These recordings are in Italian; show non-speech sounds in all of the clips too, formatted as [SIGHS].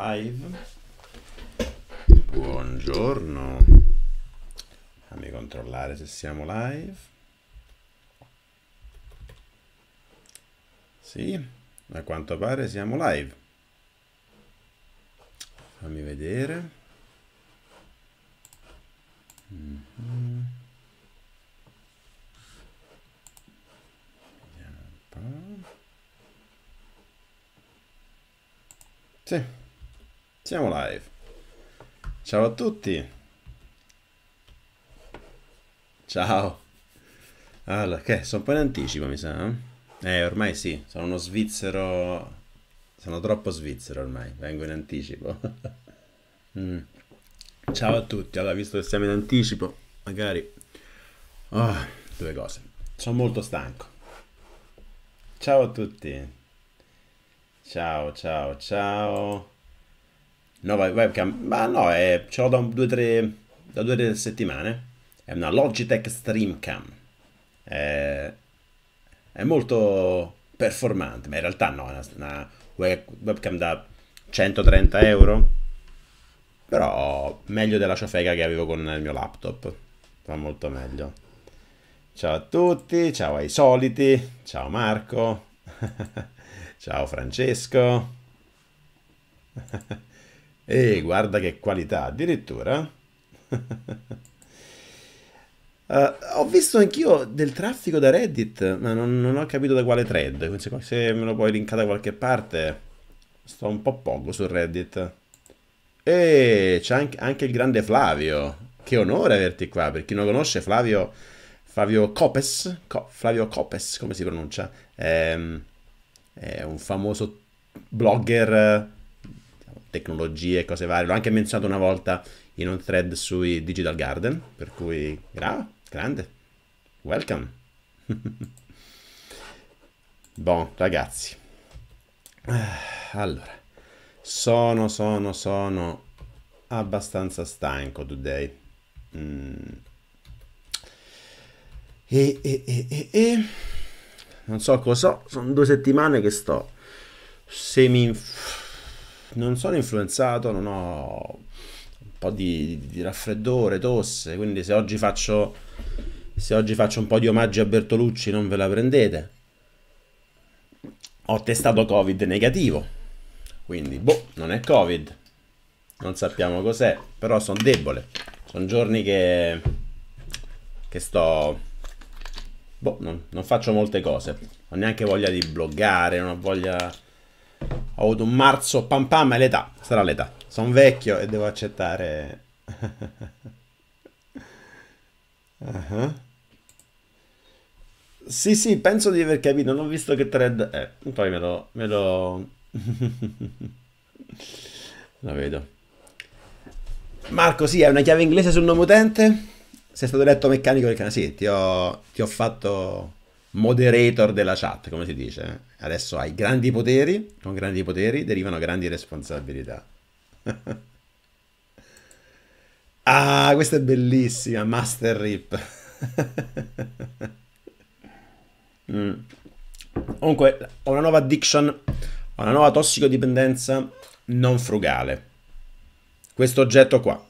live. Buongiorno. Fammi controllare se siamo live. Sì, a quanto pare siamo live. Fammi vedere. Mm-hmm. Vediamo un po'. Sì, siamo live. Ciao a tutti. Ciao. Allora, che? Sono un po' in anticipo, mi sa. Eh, eh ormai sì, sono uno svizzero. Sono troppo svizzero ormai, vengo in anticipo. [LAUGHS] mm. Ciao a tutti. Allora, visto che siamo in anticipo, magari... Oh, due cose. Sono molto stanco. Ciao a tutti. Ciao, ciao, ciao. Nuova webcam? Ma no, è, ce l'ho da due tre, da due tre settimane. È una Logitech Streamcam. È, è molto performante, ma in realtà no, è una, una web, webcam da 130 euro. Però meglio della ciofega che avevo con il mio laptop. Va molto meglio. Ciao a tutti, ciao ai soliti, ciao Marco. [LAUGHS] Ciao Francesco. [LAUGHS] E guarda che qualità, addirittura. uh, [LAUGHS] ho visto anch'io del traffico da Reddit, ma non, non ho capito da quale thread. Se me lo puoi linkare da qualche parte, sto un po' poco su Reddit. E c'è anche, anche, il grande Flavio. Che onore averti qua. Per chi non conosce, Flavio, Flavio Copes, Co, Flavio Copes, come si pronuncia? Ehm, è un famoso blogger tecnologie cose varie. L'ho anche menzionato una volta in un thread sui Digital Garden, per cui gra- grande. Welcome. [LAUGHS] bon, ragazzi. Allora, sono, sono, sono abbastanza stanco today. Mm. E, e, e, e non so cosa, sono due settimane che sto semi... non sono influenzato, non ho un po' di, di raffreddore, tosse, quindi se oggi faccio se oggi faccio un po' di omaggi a Bertolucci non ve la prendete. Ho testato Covid negativo, quindi boh, non è Covid, non sappiamo cos'è, però sono debole. Sono giorni che, che sto Boh, non, non, faccio molte cose. Ho neanche voglia di bloggare, non ho voglia... Ho avuto un marzo pam pam, è l'età, sarà l'età. Sono vecchio e devo accettare... uh-huh. [LAUGHS] Sì, sì, penso di aver capito, non ho visto che thread è. Poi me lo... Me lo... [LAUGHS] lo vedo. Marco, sì, è una chiave inglese sul nome utente? sei stato eletto meccanico del canale, sì, ti ho, ti ho fatto moderator della chat, come si dice. Adesso hai grandi poteri, con grandi poteri derivano grandi responsabilità. [LAUGHS] ah, questa è bellissima, Master Rip. [LAUGHS] mm. Comunque, ho una nuova addiction, ho una nuova tossicodipendenza non frugale. Questo oggetto qua,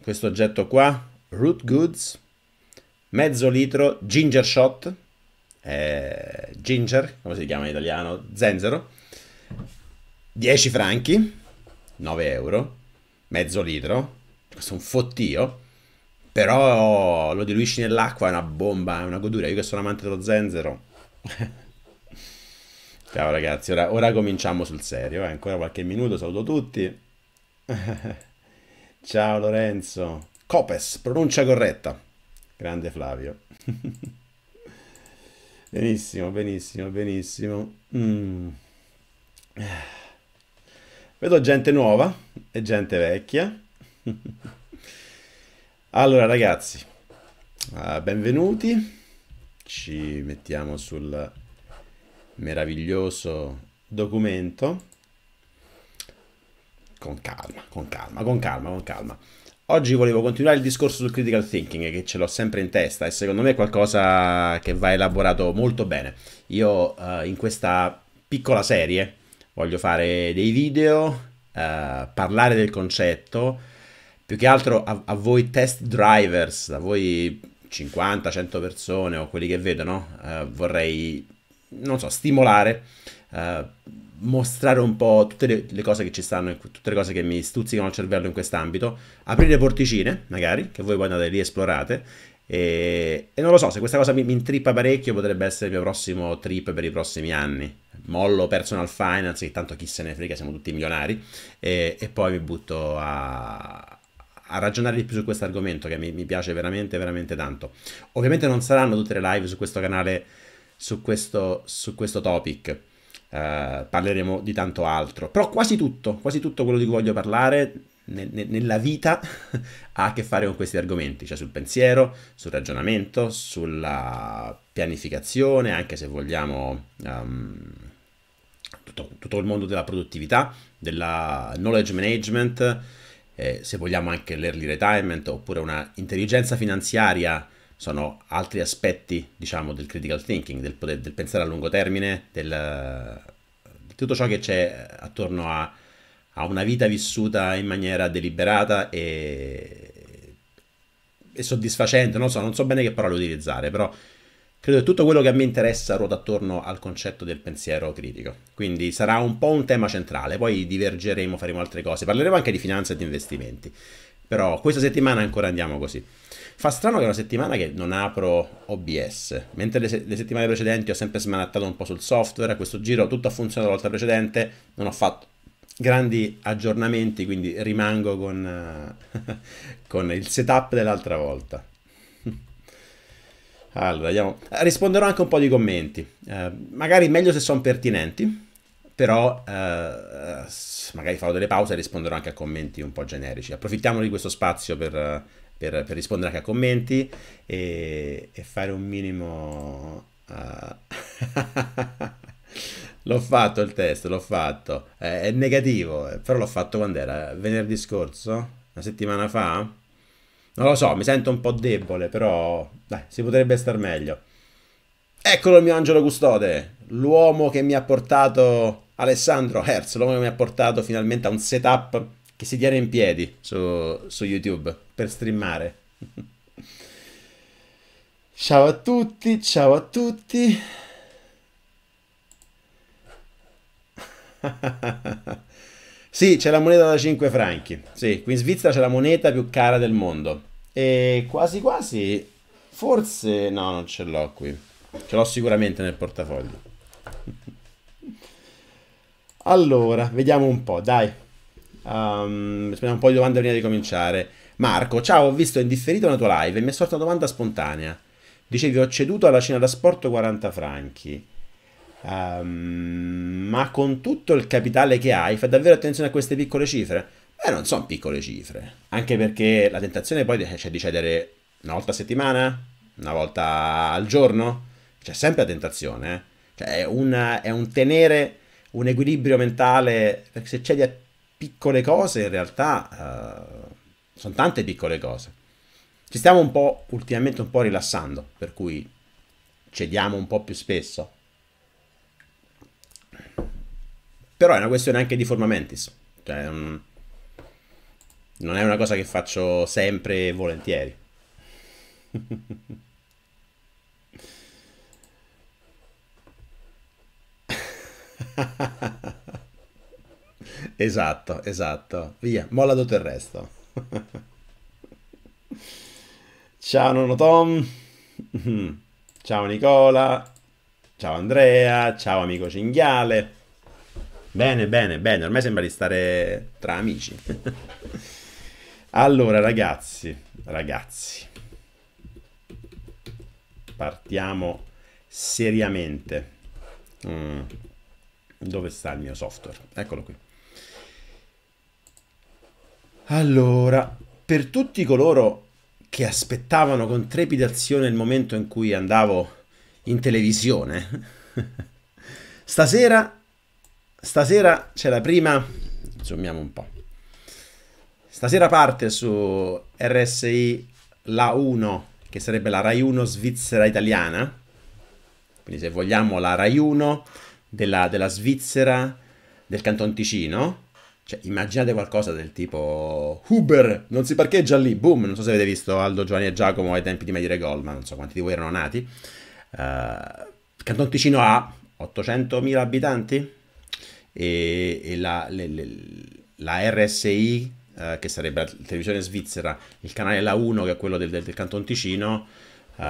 questo oggetto qua Root Goods, mezzo litro Ginger Shot, eh, Ginger, come si chiama in italiano, zenzero, 10 franchi, 9 euro, mezzo litro, questo è un fottio, però lo diluisci nell'acqua, è una bomba, è una godura, io che sono amante dello zenzero. [LAUGHS] Ciao ragazzi, ora, ora cominciamo sul serio, eh. ancora qualche minuto, saluto tutti. [LAUGHS] Ciao Lorenzo. Copes, pronuncia corretta. Grande Flavio. [LAUGHS] benissimo, benissimo, benissimo. Mm. Vedo gente nuova e gente vecchia. [LAUGHS] allora ragazzi, uh, benvenuti. Ci mettiamo sul meraviglioso documento. Con calma, con calma, con calma, con calma. Oggi volevo continuare il discorso sul critical thinking, che ce l'ho sempre in testa e secondo me è qualcosa che va elaborato molto bene. Io uh, in questa piccola serie voglio fare dei video uh, parlare del concetto, più che altro a, a, voi test drivers, a voi 50-100 persone o quelli che vedono, uh, vorrei, non so, stimolare, mostrare un po' tutte le, le, cose che ci stanno, tutte le cose che mi stuzzicano il cervello in quest'ambito, aprire porticine, magari, che voi poi andate lì e esplorate, e, e, non lo so, se questa cosa mi, mi intrippa parecchio potrebbe essere il mio prossimo trip per i prossimi anni. Mollo personal finance, che tanto chi se ne frega, siamo tutti milionari, e, e poi mi butto a, a ragionare di più su questo argomento che mi, mi, piace veramente, veramente tanto. Ovviamente non saranno tutte le live su questo canale su questo, su questo topic. Uh, parleremo di tanto altro, però quasi tutto, quasi tutto quello di cui voglio parlare nella vita [LAUGHS] ha a che fare con questi argomenti, cioè sul pensiero, sul ragionamento, sulla pianificazione, anche se vogliamo um, tutto, tutto, il mondo della produttività, della knowledge management, eh, se vogliamo anche l'early retirement oppure una intelligenza finanziaria sono altri aspetti, diciamo, del critical thinking, del, poter, del pensare a lungo termine, del, di tutto ciò che c'è attorno a a una vita vissuta in maniera deliberata e, e soddisfacente, non so, non so bene che parole utilizzare, però credo che tutto quello che a me interessa ruota attorno al concetto del pensiero critico. Quindi sarà un po' un tema centrale, poi divergeremo, faremo altre cose, parleremo anche di finanza e di investimenti. Però questa settimana ancora andiamo così. Fa strano che è una settimana che non apro OBS, mentre le, se- le settimane precedenti ho sempre smanattato un po' sul software, a questo giro tutto ha funzionato la volta precedente, non ho fatto grandi aggiornamenti, quindi rimango con, uh, [LAUGHS] con il setup dell'altra volta. [LAUGHS] Allora, vediamo. risponderò anche un po' di commenti, uh, magari meglio se sono pertinenti, però uh, magari farò delle pause e risponderò anche a commenti un po' generici. Approfittiamo di questo spazio per, per, per rispondere anche a commenti e, e fare un minimo... [LAUGHS] L'ho fatto il test, l'ho fatto. È, è negativo, eh, però l'ho fatto quando era? Venerdì scorso? Una settimana fa? Non lo so, mi sento un po' debole, però dai, si potrebbe star meglio. Eccolo il mio angelo custode, l'uomo che mi ha portato Alessandro Hertz, l'uomo che mi ha portato finalmente a un setup che si tiene in piedi su, su YouTube per streamare. [LAUGHS] ciao a tutti, ciao a tutti. [LAUGHS] sì, c'è la moneta da 5 franchi. Sì, qui in Svizzera c'è la moneta più cara del mondo. E quasi quasi, forse... No, non ce l'ho qui. Ce l'ho sicuramente nel portafoglio. [LAUGHS] allora, vediamo un po', dai. Um, un po' di domande prima di cominciare. Marco, ciao, ho visto indifferito una tua live e mi è sorta una domanda spontanea. Dicevi, ho ceduto alla cena da sport 40 franchi. Um, ma con tutto il capitale che hai, fai davvero attenzione a queste piccole cifre? Beh, non sono piccole cifre. Anche perché la tentazione poi c'è di cedere una volta a settimana, una volta al giorno. C'è sempre la tentazione. Eh? Cioè, è, una, è un tenere un equilibrio mentale. Perché se cedi a piccole cose, in realtà uh, sono tante piccole cose. Ci stiamo un po' ultimamente un po' rilassando, per cui cediamo un po' più spesso. Però è una questione anche di forma mentis. Cioè, um, non è una cosa che faccio sempre e volentieri. [LAUGHS] esatto, esatto. Via, molla tutto il resto. [LAUGHS] Ciao nonno Tom. Ciao Nicola. Ciao Andrea. Ciao amico cinghiale. Bene, bene, bene. Ormai sembra di stare tra amici. [LAUGHS] allora, ragazzi, ragazzi. Partiamo seriamente. Mm. Dove sta il mio software? Eccolo qui. Allora, per tutti coloro che aspettavano con trepidazione il momento in cui andavo in televisione, [LAUGHS] stasera Stasera c'è la prima, zoomiamo un po'. Stasera parte su RSI la 1, che sarebbe la Rai 1 svizzera italiana. Quindi se vogliamo la Rai 1 della, della Svizzera del Canton Ticino. Cioè, immaginate qualcosa del tipo Uber, non si parcheggia lì, boom, non so se avete visto Aldo, Giovanni e Giacomo ai tempi di Medire Gol, ma non so quanti di voi erano nati. Uh, Canton Ticino ha 800.000 abitanti e, e la, le, le, la, RSI, uh, eh, che sarebbe la televisione svizzera, il canale La 1, che è quello del, del, del Canton Ticino, uh,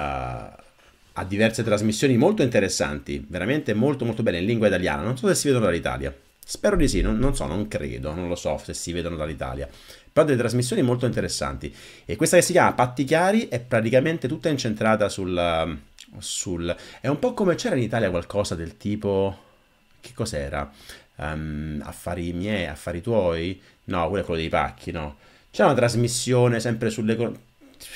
ha diverse trasmissioni molto interessanti, veramente molto molto bene in lingua italiana, non so se si vedono dall'Italia. Spero di sì, non, non, so, non credo, non lo so se si vedono dall'Italia. Però delle trasmissioni molto interessanti. E questa che si chiama Patti Chiari è praticamente tutta incentrata sul, sul... È un po' come c'era in Italia qualcosa del tipo... Che cos'era? Um, affari miei, affari tuoi? No, quello è quello dei pacchi, no. C'è una trasmissione sempre sull'economia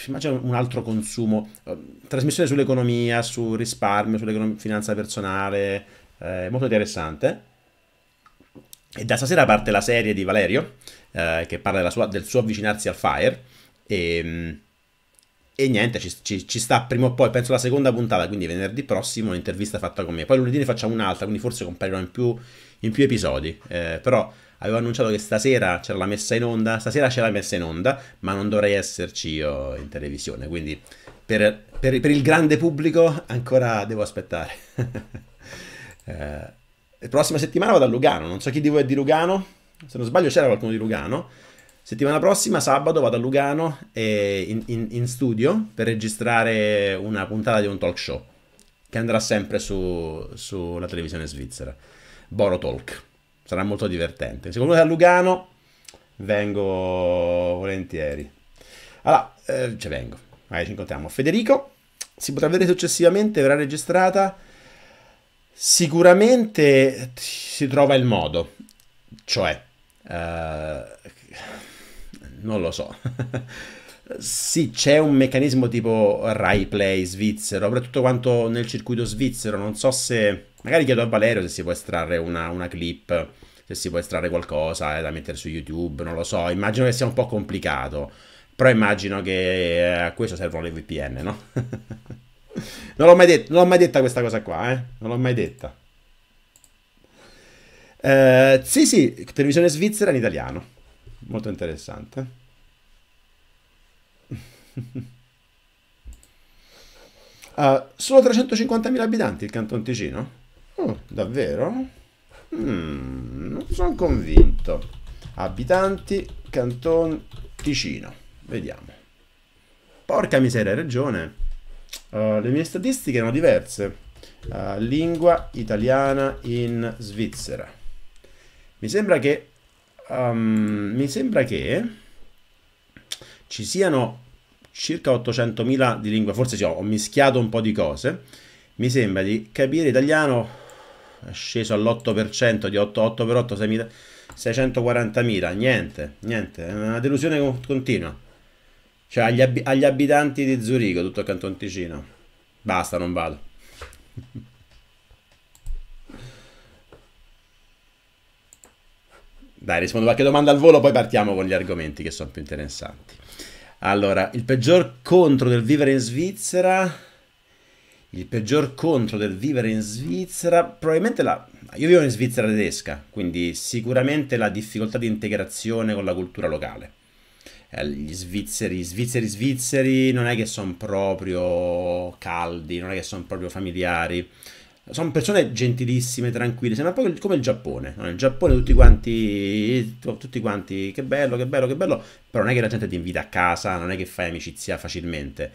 immagino un altro consumo, uh, trasmissione sull'economia, sul risparmio, sulla finanza personale, eh, molto interessante. E da stasera parte la serie di Valerio, eh, che parla sua, del suo avvicinarsi al Fire. E, ehm, e niente, ci, ci, ci, sta prima o poi, penso la seconda puntata, quindi venerdì prossimo, un'intervista fatta con me. Poi lunedì ne facciamo un'altra, quindi forse comparirò in più, in più episodi. Eh, però avevo annunciato che stasera c'era la messa in onda, stasera c'è la messa in onda, ma non dovrei esserci io in televisione, quindi per, per, per il grande pubblico ancora devo aspettare. [LAUGHS] eh, la prossima settimana vado a Lugano, non so chi di voi è di Lugano, se non sbaglio c'era qualcuno di Lugano. Settimana prossima, sabato, vado a Lugano in, in, in, studio per registrare una puntata di un talk show che andrà sempre su, sulla televisione svizzera. Boro Talk. Sarà molto divertente. Se qualcuno è a Lugano, vengo volentieri. Allora, eh, ci vengo. Magari ci incontriamo. Federico, si potrà vedere successivamente, verrà registrata Sicuramente si trova il modo, cioè, uh, non lo so. [LAUGHS] sì, c'è un meccanismo tipo Rai Play svizzero, però tutto quanto nel circuito svizzero, non so se... Magari chiedo a Valerio se si può estrarre una, una clip, se si può estrarre qualcosa da mettere su YouTube, non lo so. Immagino che sia un po' complicato, però immagino che a questo servono le VPN, no? [LAUGHS] Non l'ho mai, detto, non l'ho mai detta questa cosa qua, eh? Non l'ho mai detta. Eh, sì, sì, televisione svizzera in italiano. Molto interessante. uh, [LAUGHS] solo 350.000 abitanti il Canton Ticino? Oh, davvero? Mm, non sono convinto. Abitanti, Canton Ticino. Vediamo. Porca miseria, hai ragione. Uh, le mie statistiche erano diverse. Uh, lingua italiana in Svizzera. Mi sembra che... Um, mi sembra che ci siano circa 800.000 di lingua, forse sì, ho mischiato un po' di cose. Mi sembra di capire italiano sceso all'8% di 8, 8 per 8, 640.000, niente, niente, è una delusione continua. Cioè agli, ab- agli abitanti di Zurigo, tutto il Canton Ticino. Basta, non vado. Dai, rispondo qualche domanda al volo, poi partiamo con gli argomenti che sono più interessanti. Allora, il peggior contro del vivere in Svizzera. Il peggior contro del vivere in Svizzera, probabilmente la... Io vivo in Svizzera tedesca, quindi sicuramente la difficoltà di integrazione con la cultura locale. Eh, gli svizzeri, svizzeri svizzeri non è che sono proprio caldi, non è che sono proprio familiari. Sono persone gentilissime, tranquille, sembra proprio come il Giappone. No? Il Giappone tutti quanti, tutti quanti, che bello, che bello, che bello, però non è che la gente ti invita a casa, non è che fai amicizia facilmente.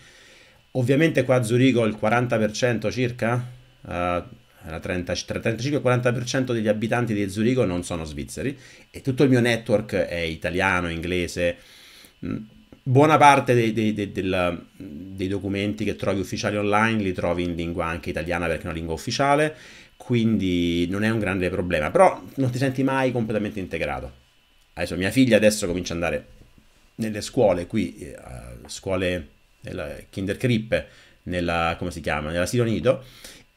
Ovviamente qua a Zurigo il 40% circa, uh, 35-40% degli abitanti di Zurigo non sono svizzeri e tutto il mio network è italiano, inglese. Buona parte dei, dei, dei, del, dei, documenti che trovi ufficiali online li trovi in lingua anche italiana perché è una lingua ufficiale, quindi non è un grande problema, però non ti senti mai completamente integrato. Adesso mia figlia adesso comincia ad andare nelle scuole qui, eh, scuole nella Kinderkrippe, nella, come si chiama, nell'asilo nido,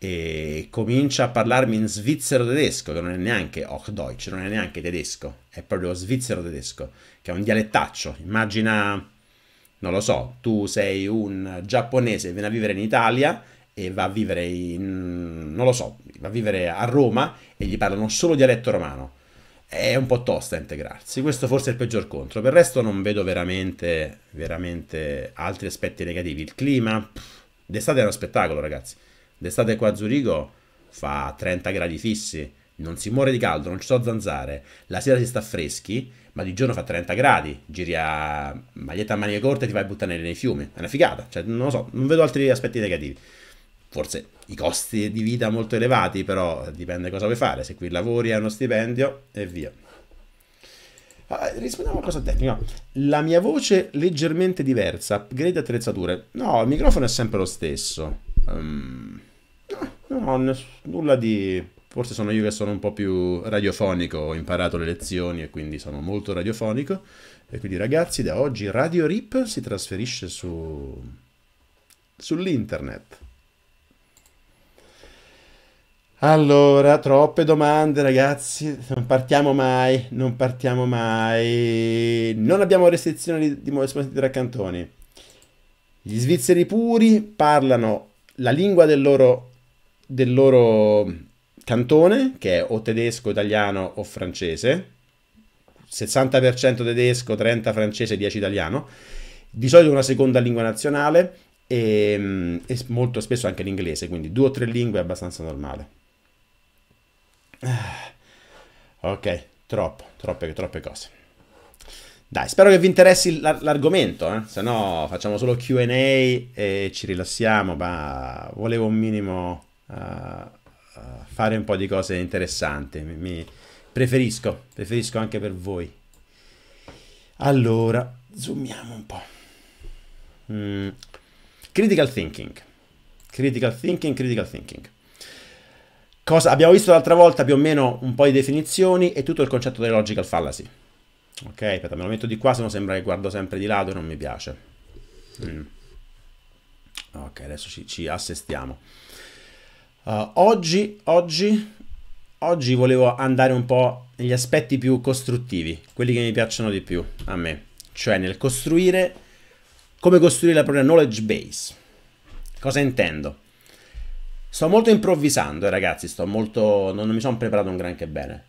e comincia a parlarmi in svizzero tedesco, che non è neanche Hochdeutsch, non è neanche tedesco, è proprio svizzero tedesco, che è un dialettaccio. Immagina, non lo so, tu sei un giapponese, viene a vivere in Italia e va a vivere in, non lo so, va a vivere a Roma e gli parlano solo dialetto romano. è un po' tosta integrarsi. Questo forse è il peggior contro. Per il resto non vedo veramente, veramente altri aspetti negativi. Il clima, d'estate è uno spettacolo, ragazzi. D'estate qua a Zurigo fa 30 gradi fissi, non si muore di caldo, non ci sono zanzare. La sera si sta freschi, ma di giorno fa 30 gradi. Giri a maglietta a maniche corte e ti vai a buttare nei fiumi. È una figata. Cioè, non lo so, non vedo altri aspetti negativi forse i costi di vita molto elevati, però dipende cosa vuoi fare, se qui lavori hai uno stipendio e via. Ah, rispondiamo a una cosa tecnica. La mia voce leggermente diversa, upgrade attrezzature. No, il microfono è sempre lo stesso. Um, no, no, nulla di... Forse sono io che sono un po' più radiofonico, ho imparato le lezioni e quindi sono molto radiofonico. E quindi ragazzi, da oggi Radio Rip si trasferisce su... sull'internet. Allora, troppe domande, ragazzi. Non partiamo mai, non partiamo mai. Non abbiamo restrizioni di, di esponenti tra cantoni. Gli svizzeri puri parlano la lingua del loro, del loro cantone, che è o tedesco, italiano o francese. 60% tedesco, 30 francese, 10 italiano. Di solito una seconda lingua nazionale e, e molto spesso anche l'inglese, quindi due o tre lingue è abbastanza normale. Ah, ok, troppo, troppe, troppe cose. Dai, spero che vi interessi l'argomento, eh? se no facciamo solo QA e ci rilassiamo, ma volevo un minimo fare un po' di cose interessanti, mi, mi preferisco, preferisco anche per voi. Allora, zoomiamo un po'. Mm. Critical thinking. Critical thinking, critical thinking. Cosa, abbiamo visto l'altra volta più o meno un po' di definizioni e tutto il concetto delle logical fallacy. Ok, aspetta, me lo metto di qua, se no sembra che guardo sempre di lato e non mi piace. Mm. Ok, adesso ci, ci assestiamo. Uh, oggi, oggi, oggi volevo andare un po' negli aspetti più costruttivi, quelli che mi piacciono di più a me, cioè nel costruire, come costruire la propria knowledge base. Cosa intendo? Sto molto improvvisando, eh, ragazzi, sto molto... non mi sono preparato un granché bene.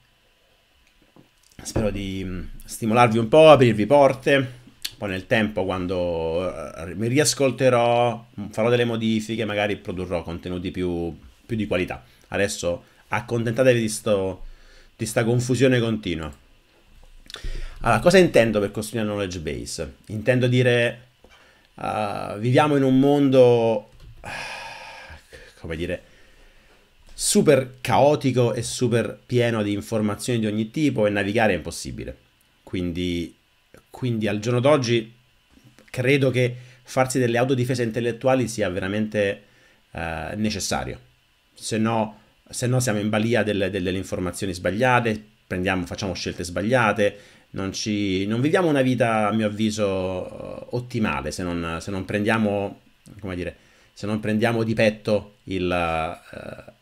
Spero di mm, stimolarvi un po', aprirvi porte. Poi nel tempo, quando eh, mi riascolterò, farò delle modifiche, magari produrrò contenuti più, più di qualità. Adesso accontentatevi di, sto, di sta confusione continua. Allora, cosa intendo per costruire una knowledge base? Intendo dire, uh, viviamo in un mondo come dire, super caotico e super pieno di informazioni di ogni tipo e navigare è impossibile. Quindi, quindi al giorno d'oggi credo che farsi delle autodifese intellettuali sia veramente uh, necessario. Se no, se no siamo in balia delle, delle informazioni sbagliate, prendiamo, facciamo scelte sbagliate, non, ci, non, viviamo una vita, a mio avviso, ottimale se non, se non prendiamo, dire, se non prendiamo di petto il... Uh,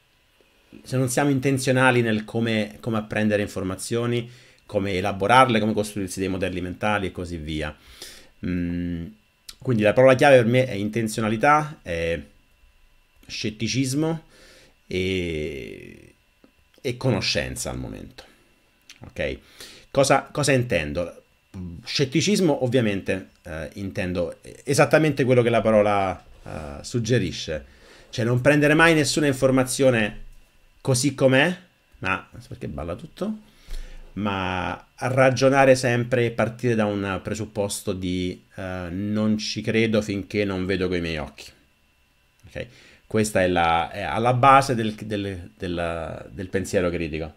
se non siamo intenzionali nel come, come, apprendere informazioni, come elaborarle, come costruirsi dei modelli mentali e così via. Mm, quindi la parola chiave per me è intenzionalità, è scetticismo e, e conoscenza al momento. Ok? Cosa, cosa intendo? Scetticismo ovviamente eh, intendo esattamente quello che la parola uh, suggerisce. Cioè non prendere mai nessuna informazione così com'è, ma perché balla tutto? Ma ragionare sempre e partire da un presupposto di uh, non ci credo finché non vedo coi miei occhi. Ok? Questa è, la, è alla base del, del, del, del pensiero critico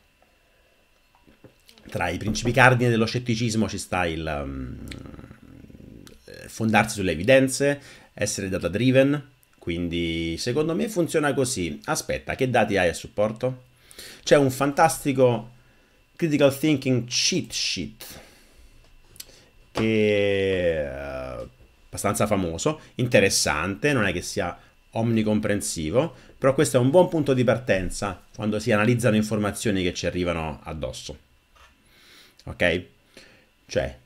tra i principi cardini dello scetticismo ci sta il um, fondarsi sulle evidenze, essere data driven, quindi secondo me funziona così. Aspetta, che dati hai a supporto? C'è un fantastico critical thinking cheat sheet che è abbastanza famoso, interessante, non è che sia omnicomprensivo, però questo è un buon punto di partenza quando si analizzano informazioni che ci arrivano addosso. Ok? Cioè,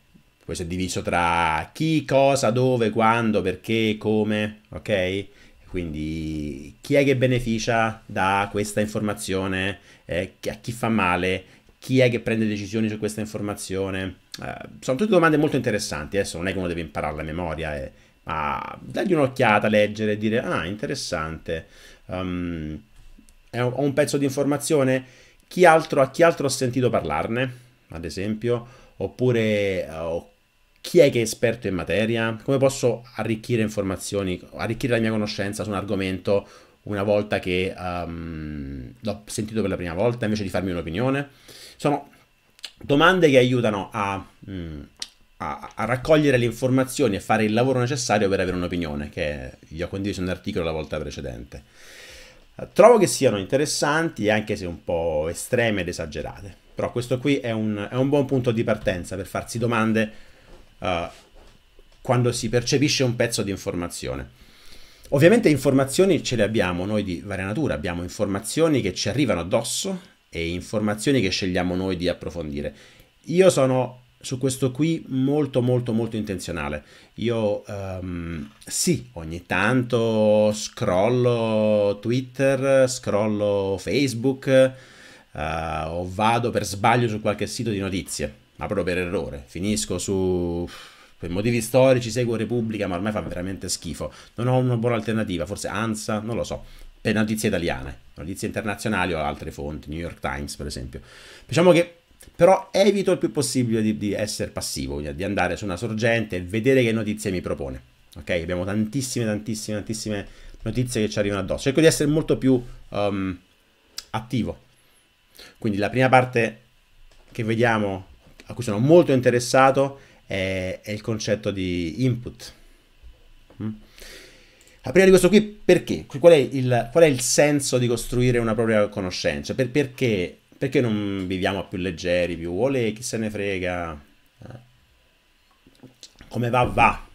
questo è diviso tra chi, cosa, dove, quando, perché, come, ok? Quindi chi è che beneficia da questa informazione, eh, a chi fa male, chi è che prende decisioni su questa informazione. Eh, sono tutte domande molto interessanti, adesso non è che uno deve imparare a memoria, eh, ma dargli un'occhiata, leggere e dire, ah, interessante, um, ho un pezzo di informazione, chi altro, a chi altro ho sentito parlarne, ad esempio, oppure uh, chi è che è esperto in materia, come posso arricchire informazioni, arricchire la mia conoscenza su un argomento una volta che um, l'ho sentito per la prima volta invece di farmi un'opinione. Sono domande che aiutano a, mm, a, a, raccogliere le informazioni e fare il lavoro necessario per avere un'opinione, che vi ho condiviso un articolo la volta precedente. Trovo che siano interessanti, anche se un po' estreme ed esagerate. Però questo qui è un, è un buon punto di partenza per farsi domande uh, quando si percepisce un pezzo di informazione. Ovviamente informazioni ce le abbiamo noi di varia natura, abbiamo informazioni che ci arrivano addosso e informazioni che scegliamo noi di approfondire. Io sono su questo qui molto molto molto intenzionale. Io um, sì, ogni tanto scrollo Twitter, scrollo Facebook uh, o vado per sbaglio su qualche sito di notizie, ma proprio per errore. Finisco su per motivi storici seguo Repubblica, ma ormai fa veramente schifo. Non ho una buona alternativa, forse ANSA, non lo so. Per notizie italiane, notizie internazionali o altre fonti, New York Times per esempio. Diciamo che però evito il più possibile di, di essere passivo, di andare su una sorgente e vedere che notizie mi propone. Ok? Abbiamo tantissime, tantissime, tantissime notizie che ci arrivano addosso. Cerco di essere molto più um, attivo. Quindi la prima parte che vediamo, a cui sono molto interessato, è, è il concetto di input. Mm? prima di questo qui, perché? Qual è, il, qual è il senso di costruire una propria conoscenza? Per, perché, perché, non viviamo più leggeri, più ole, chi se ne frega? Eh. Come va, va.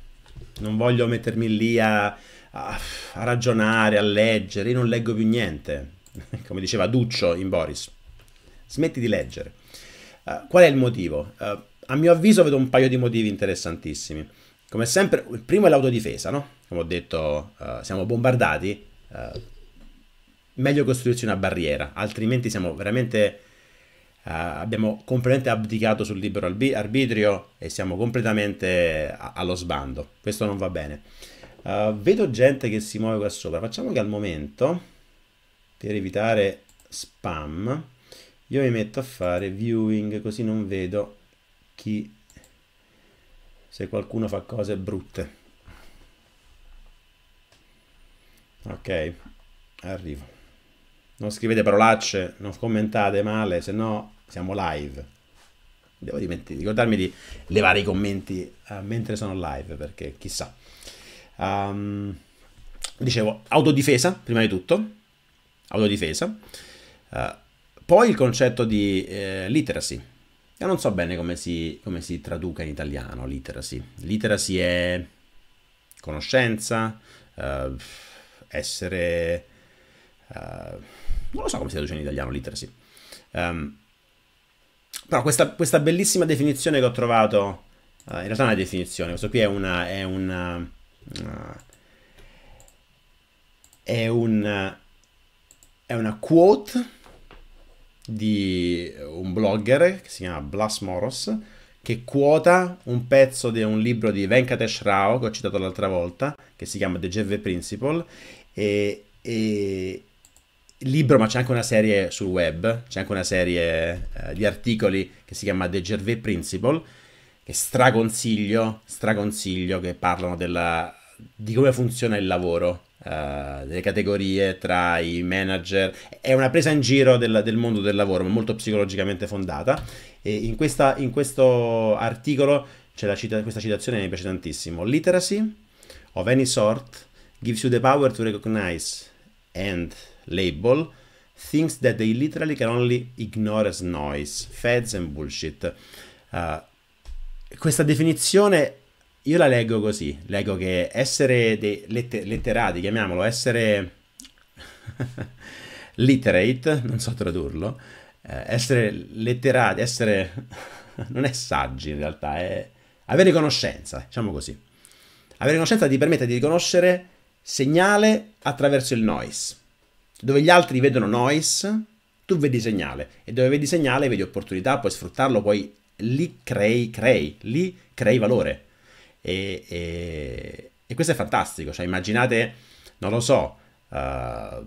Non voglio mettermi lì a, a, a ragionare, a leggere, io non leggo più niente. [LAUGHS] Come diceva Duccio in Boris. Smetti di leggere. Uh, qual è il motivo? Uh, a mio avviso vedo un paio di motivi interessantissimi. Come sempre, il primo è l'autodifesa, no? Come ho detto, uh, siamo bombardati, meglio costruirsi una barriera, altrimenti siamo veramente... Uh, abbiamo completamente abdicato sul libero arbitrio e siamo completamente a- allo sbando. Questo non va bene. vedo gente che si muove qua sopra. Facciamo che al momento, per evitare spam, io mi metto a fare viewing così non vedo chi se qualcuno fa cose brutte. Ok, arrivo. Non scrivete parolacce, non commentate male, se no siamo live. Devo ricordarmi di levare i commenti uh, mentre sono live, perché chissà. Um, dicevo, autodifesa, prima di tutto. Autodifesa. Uh, poi il concetto di eh, literacy io non so bene come si, come si traduca in italiano literacy. Literacy è conoscenza, uh, essere... Uh, non lo so come si traduce in italiano literacy. Um, però questa, questa, bellissima definizione che ho trovato, uh, in realtà è una definizione, questo qui è una... È una è un... È una quote di un blogger che si chiama Blas Moros che quota un pezzo di un libro di Venkatesh Rao che ho citato l'altra volta che si chiama The GV Principle e, e libro ma c'è anche una serie sul web c'è anche una serie eh, di articoli che si chiama The GV Principle che straconsiglio straconsiglio che parlano della, di come funziona il lavoro uh, delle categorie tra i manager. È una presa in giro del, del mondo del lavoro, ma molto psicologicamente fondata. E in, questa, in questo articolo c'è cita- questa citazione che mi piace tantissimo. Literacy of any sort gives you the power to recognize and label things that they literally can only ignore as noise, fads and bullshit. Uh, questa definizione io la leggo così, leggo che essere letter- letterati, chiamiamolo, essere [LAUGHS] literate, non so tradurlo, eh, essere letterati, essere... [LAUGHS] non è saggi in realtà, è avere conoscenza, diciamo così. Avere conoscenza ti permette di riconoscere segnale attraverso il noise. Dove gli altri vedono noise, tu vedi segnale e dove vedi segnale vedi opportunità, puoi sfruttarlo, poi lì crei, crei, lì crei valore. E, e, e questo è fantastico, cioè immaginate, non lo so, uh,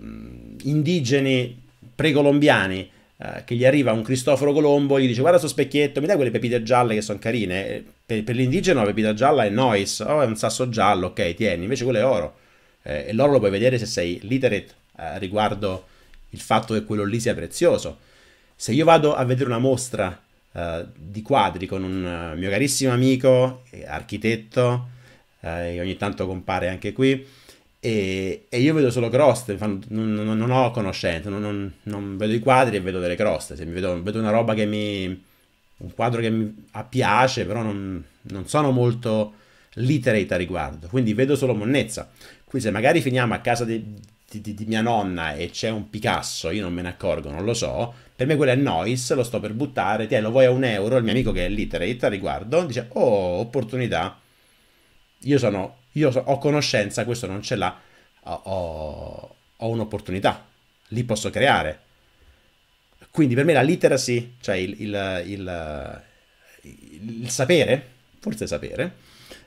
indigeni precolombiani uh, che gli arriva un Cristoforo Colombo, gli dice guarda sto specchietto, mi dai quelle pepite gialle che sono carine? Per, per l'indigeno la pepita gialla è noise, oh è un sasso giallo, ok tieni, invece quello è oro. Eh, e l'oro lo puoi vedere se sei literate eh, riguardo il fatto che quello lì sia prezioso. Se io vado a vedere una mostra uh, di quadri con un uh, mio carissimo amico, architetto, uh, e ogni tanto compare anche qui, e, e io vedo solo croste, non, non, non ho conoscenza, non, non, vedo i quadri e vedo delle croste. Se mi vedo, vedo una roba che mi... un quadro che mi piace, però non, sono molto literate a riguardo, quindi vedo solo monnezza. Qui se magari finiamo a casa di, di, di, mia nonna e c'è un Picasso, io non me ne accorgo, non lo so, per me quello è noise, lo sto per buttare, ti lo vuoi a un euro, il mio amico che è literate a riguardo, dice, oh, opportunità, io sono, io so, ho conoscenza, questo non ce l'ha, ho, ho un'opportunità, lì posso creare. Quindi per me la literacy, cioè il, il, il, il sapere, forse sapere,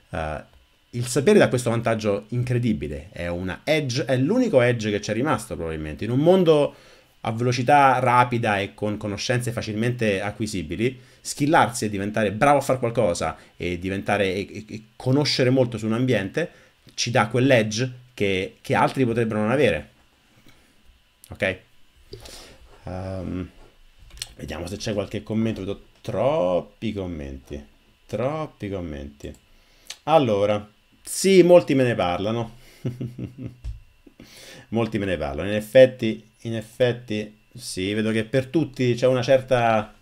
uh, il sapere dà questo vantaggio incredibile, è una edge, è l'unico edge che ci è rimasto probabilmente. In un mondo a velocità rapida e con conoscenze facilmente acquisibili, skillarsi e diventare bravo a fare qualcosa e diventare e, e conoscere molto su un ambiente ci dà quell'edge che, che altri potrebbero non avere. Ok? Um, vediamo se c'è qualche commento. Vedo troppi commenti. Troppi commenti. Allora, sì, molti me ne parlano. [LAUGHS] molti me ne parlano. In effetti, in effetti, sì, vedo che per tutti c'è una certa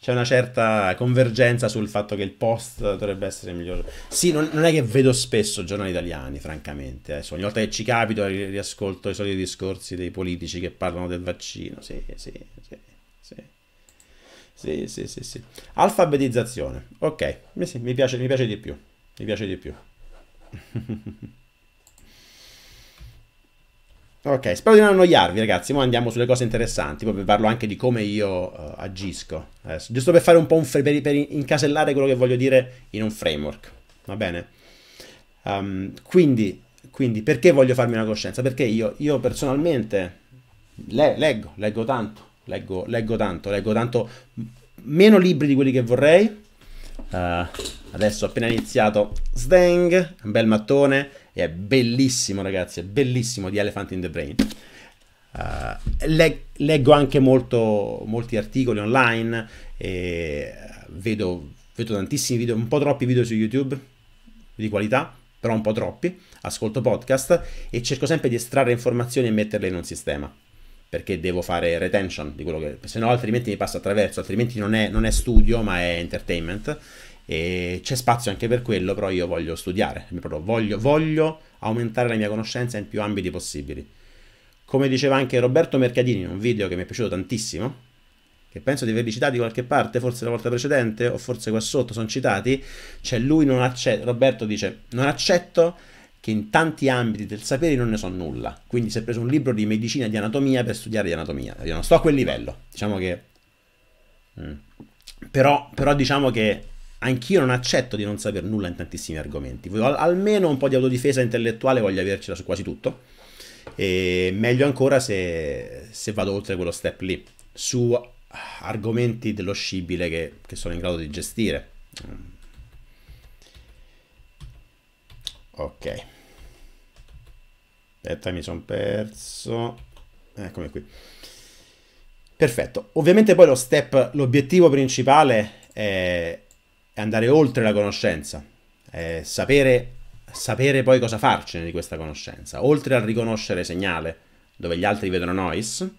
c'è una certa convergenza sul fatto che il post dovrebbe essere migliore. Sì, non, non è che vedo spesso giornali italiani, francamente. Adesso, ogni volta che ci capito riascolto i soliti discorsi dei politici che parlano del vaccino. Sì, sì, sì. Sì, sì, sì, sì. sì. Alfabetizzazione. Ok, sì, mi, piace, mi piace di più. Mi piace di più. [LAUGHS] ok, spero di non annoiarvi ragazzi, ora andiamo sulle cose interessanti, poi vi parlo anche di come io uh, agisco, adesso, giusto per fare un po' un per, per, incasellare quello che voglio dire in un framework, va bene? Um, quindi, quindi, perché voglio farmi una coscienza? Perché io, io personalmente le- leggo, leggo tanto, leggo, leggo tanto, leggo tanto, meno libri di quelli che vorrei, Uh, adesso appena iniziato Stang, un bel mattone, è bellissimo ragazzi, è bellissimo di Elephant in the Brain. Uh, leg- leggo anche molto, molti articoli online e vedo, vedo tantissimi video, un po' troppi video su YouTube di qualità, però un po' troppi, ascolto podcast e cerco sempre di estrarre informazioni e metterle in un sistema perché devo fare retention di quello che... se no altrimenti mi passa attraverso, altrimenti non è, non è studio ma è entertainment e c'è spazio anche per quello, però io voglio studiare, voglio, voglio aumentare la mia conoscenza in più ambiti possibili. Come diceva anche Roberto Mercadini in un video che mi è piaciuto tantissimo, che penso di averli citati qualche parte, forse la volta precedente o forse qua sotto sono citati, cioè lui non accetta, Roberto dice, non accetto che in tanti ambiti del sapere non ne so nulla. Quindi si è preso un libro di medicina e di anatomia per studiare di anatomia. Io non sto a quel livello. Diciamo che... Mm. Però, però diciamo che anch'io non accetto di non sapere nulla in tantissimi argomenti. Al- almeno un po' di autodifesa intellettuale voglio avercela su quasi tutto. E meglio ancora se, se vado oltre quello step lì. Su argomenti dello scibile che, che sono in grado di gestire. Ok. Aspetta, mi sono perso. Eccomi qui. Perfetto. Ovviamente poi lo step, l'obiettivo principale è, andare oltre la conoscenza, è sapere, sapere poi cosa farcene di questa conoscenza. Oltre a riconoscere segnale dove gli altri vedono noise,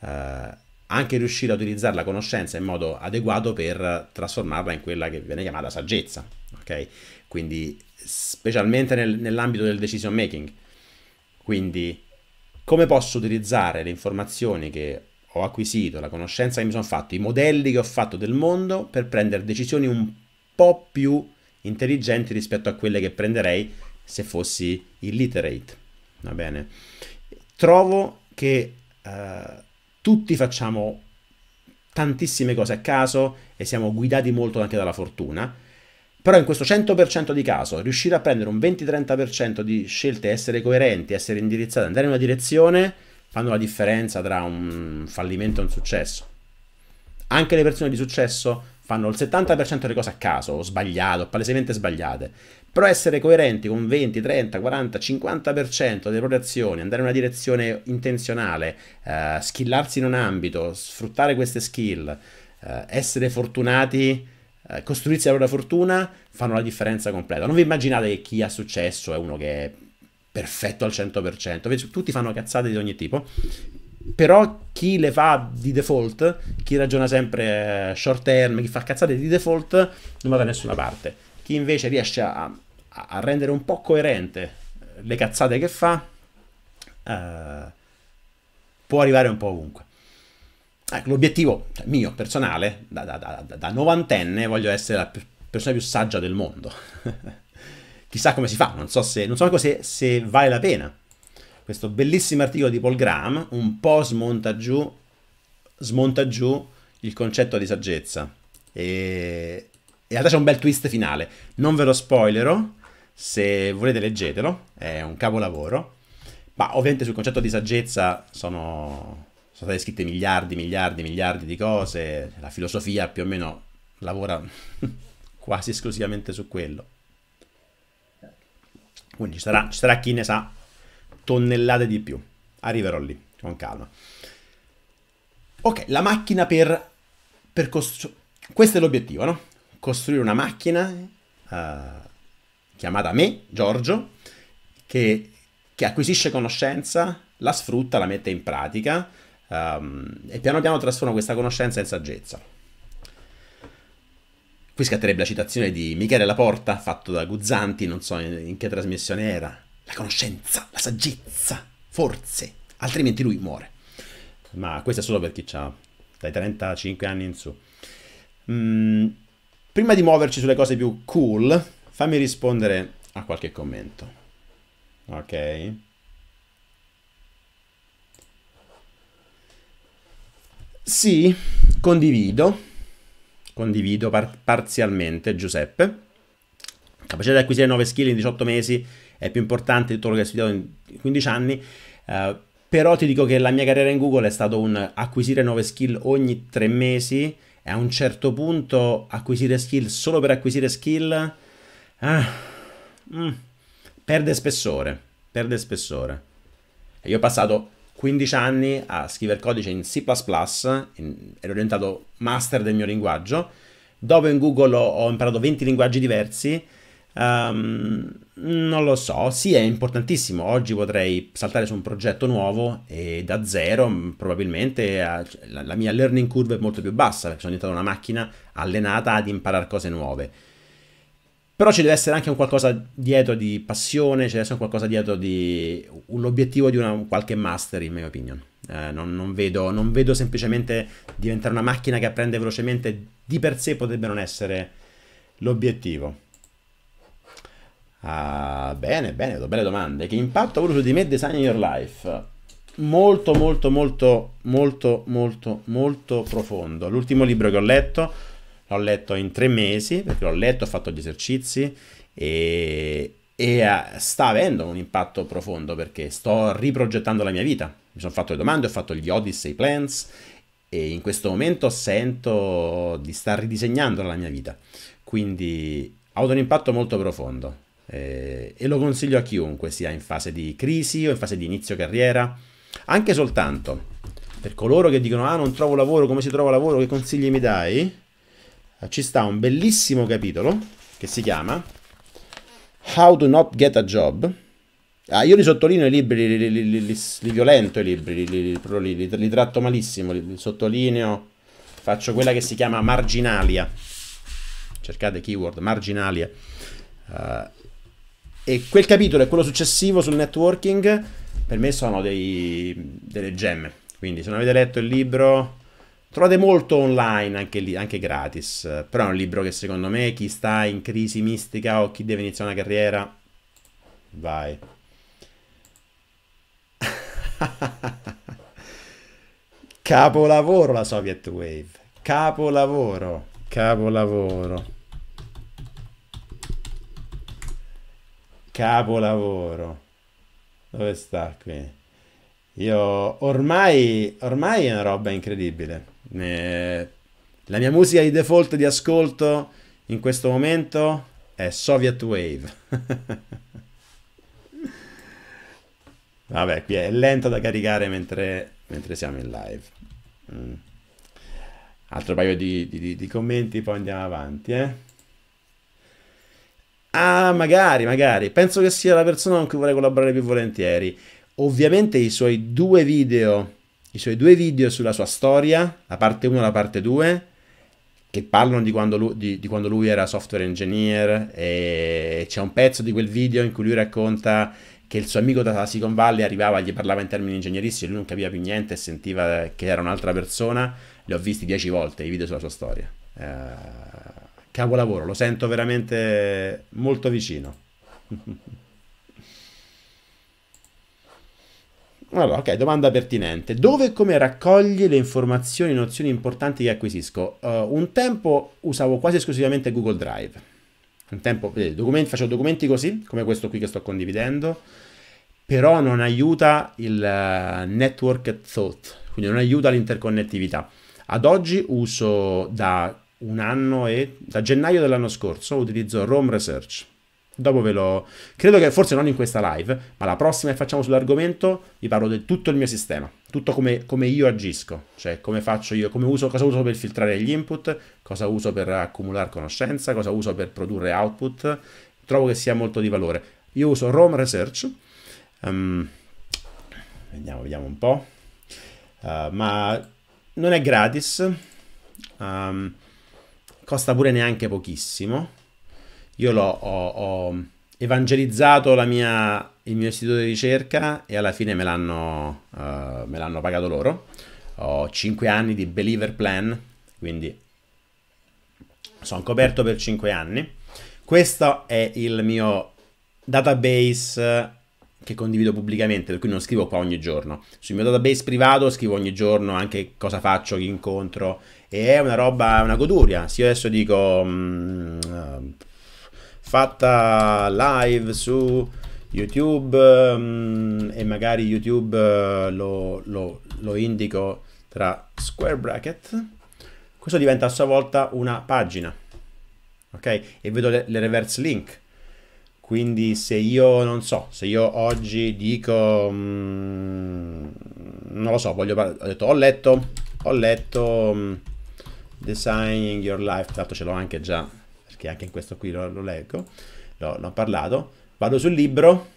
eh, anche riuscire a utilizzare la conoscenza in modo adeguato per trasformarla in quella che viene chiamata saggezza. Ok? Quindi specialmente nel, nell'ambito del decision making. Quindi, come posso utilizzare le informazioni che ho acquisito, la conoscenza che mi sono fatto, i modelli che ho fatto del mondo per prendere decisioni un po' più intelligenti rispetto a quelle che prenderei se fossi illiterate. Va bene? Trovo che uh, tutti facciamo tantissime cose a caso e siamo guidati molto anche dalla fortuna. Però in questo 100% di caso, riuscire a prendere un 20-30% di scelte, essere coerenti, essere indirizzati, andare in una direzione, fanno la differenza tra un fallimento e un successo. Anche le persone di successo fanno il 70% delle cose a caso, o sbagliato, o palesemente sbagliate. Però essere coerenti con 20, 30, 40, 50% delle proprie azioni, andare in una direzione intenzionale, eh, skillarsi in un ambito, sfruttare queste skill, eh, essere fortunati, eh, costruirsi la propria fortuna, fanno la differenza completa. Non vi immaginate che chi ha successo è uno che è perfetto al 100%, tutti fanno cazzate di ogni tipo, però chi le fa di default, chi ragiona sempre eh, short term, chi fa cazzate di default, non va da nessuna parte. Chi invece riesce a, a rendere un po' coerente eh, le cazzate che fa, eh, può arrivare un po' ovunque. Ecco, l'obiettivo cioè, mio, personale, da, da, da, da novantenne, voglio essere la persona più saggia del mondo. [LAUGHS] Chissà come si fa, non so, se, non so se, se vale la pena questo bellissimo articolo di Paul Graham un po' smonta giù, smonta giù il concetto di saggezza. E, in realtà c'è un bel twist finale. Non ve lo spoilerò, se volete leggetelo, è un capolavoro. Ma ovviamente sul concetto di saggezza sono, sono state scritte miliardi, miliardi, miliardi di cose. La filosofia più o meno lavora [LAUGHS] quasi esclusivamente su quello. Quindi ci sarà, ci sarà chi ne sa tonnellate di più. Arriverò lì, con calma. Ok, la macchina per, per costruire... Questo è l'obiettivo, no? Costruire una macchina uh, chiamata me, Giorgio, che, che, acquisisce conoscenza, la sfrutta, la mette in pratica um, e piano piano trasforma questa conoscenza in saggezza. Qui scatterebbe la citazione di Michele Laporta, fatto da Guzzanti, non so in, che trasmissione era, la conoscenza, la saggezza, forse, altrimenti lui muore. Ma questo è solo per chi ha dai 35 anni in su. Mm, prima di muoverci sulle cose più cool, fammi rispondere a qualche commento. Ok? Sì, condivido. Condivido par- parzialmente, Giuseppe. Capacità di acquisire nuove skill in 18 mesi è più importante di tutto quello che hai studiato in 15 anni. Uh, però ti dico che la mia carriera in Google è stato un acquisire nuove skill ogni tre mesi e a un certo punto acquisire skill solo per acquisire skill ah, mm, perde spessore, perde spessore. E io ho passato 15 anni a scrivere codice in C++, in, ero diventato master del mio linguaggio, dopo in Google ho, ho imparato 20 linguaggi diversi. Um, non lo so, sì è importantissimo, oggi potrei saltare su un progetto nuovo e da zero mm, probabilmente la, la mia learning curve è molto più bassa perché sono diventata una macchina allenata ad imparare cose nuove. Però ci deve essere anche un qualcosa dietro di passione, ci deve essere un qualcosa dietro di un obiettivo di una, qualche master, in mia opinione. Eh, non, non, vedo, non vedo semplicemente diventare una macchina che apprende velocemente, di per sé potrebbe non essere l'obiettivo. Ah, bene, bene, belle domande. Che impatto ha avuto su di me Design Your Life? Molto, molto, molto, molto, molto, molto profondo. L'ultimo libro che ho letto, l'ho letto in tre mesi, perché l'ho letto, ho fatto gli esercizi e, e uh, sta avendo un impatto profondo perché sto riprogettando la mia vita. Mi sono fatto le domande, ho fatto gli Odyssey Plans e in questo momento sento di star ridisegnando la mia vita. Quindi ha avuto un impatto molto profondo eh, e lo consiglio a chiunque sia in fase di crisi o in fase di inizio carriera, anche soltanto per coloro che dicono ah non trovo lavoro, come si trova lavoro, che consigli mi dai? Eh, ci sta un bellissimo capitolo che si chiama How to not get a job. Ah, io li sottolineo i libri, li, li, li, li violento i libri, li, tratto malissimo, li, sottolineo, faccio quella che si chiama marginalia. Cercate keyword marginalia. Uh, e quel capitolo e quello successivo sul networking per me sono dei, delle gemme. Quindi se non avete letto il libro trovate molto online, anche, lì, anche gratis. Però è un libro che secondo me chi sta in crisi mistica o chi deve iniziare una carriera, vai. [LAUGHS] Capolavoro la Soviet Wave. Capolavoro. Capolavoro. Capolavoro. Dove sta qui? Io ormai, ormai è una roba incredibile. Eh, la mia musica di default di ascolto in questo momento è Soviet Wave. [LAUGHS] Vabbè, qui è lento da caricare mentre, mentre siamo in live. Mm. Altro paio di, di, di, commenti, poi andiamo avanti. Eh? Ah, magari, magari. Penso che sia la persona con cui vorrei collaborare più volentieri. Ovviamente i suoi due video, i suoi due video sulla sua storia, la parte 1 e la parte 2, che parlano di quando, lui, di, di quando lui era software engineer e c'è un pezzo di quel video in cui lui racconta che il suo amico da Silicon Valley arrivava, gli parlava in termini ingegneristici e lui non capiva più niente e sentiva che era un'altra persona. Li ho visti dieci volte i video sulla sua storia. Eh, capolavoro, lo sento veramente molto vicino. [LAUGHS] Allora, ok, domanda pertinente. Dove e come raccogli le informazioni e nozioni importanti che acquisisco? Uh, un tempo usavo quasi esclusivamente Google Drive. Un tempo, vedete, documenti, facevo documenti così, come questo qui che sto condividendo, però non aiuta il uh, network thought, quindi non aiuta l'interconnettività. Ad oggi uso da un anno e da gennaio dell'anno scorso utilizzo Rome Research Dopo ve lo... Credo che forse non in questa live, ma la prossima che facciamo sull'argomento vi parlo di tutto il mio sistema, tutto come, come io agisco, cioè come faccio io, come uso, cosa uso per filtrare gli input, cosa uso per accumulare conoscenza, cosa uso per produrre output. Trovo che sia molto di valore. Io uso Rome Research, um, vediamo, vediamo un po', uh, ma non è gratis, um, costa pure neanche pochissimo io l'ho, ho, ho evangelizzato mia, il mio istituto di ricerca e alla fine me l'hanno, uh, me l'hanno pagato loro. Ho 5 anni di Believer Plan, quindi sono coperto per 5 anni. Questo è il mio database che condivido pubblicamente, per cui non scrivo qua ogni giorno. Sul mio database privato scrivo ogni giorno anche cosa faccio, chi incontro, e è una roba, una goduria. Se io adesso dico... Um, uh, fatta live su YouTube um, e magari YouTube uh, lo, lo, lo indico tra square bracket, questo diventa a sua volta una pagina, ok? E vedo le, le reverse link. Quindi se io non so, se io oggi dico, um, non lo so, voglio ho detto ho letto, ho letto um, Designing Your Life, tra l'altro ce l'ho anche già che anche in questo qui lo, lo leggo, l'ho, parlato, vado sul libro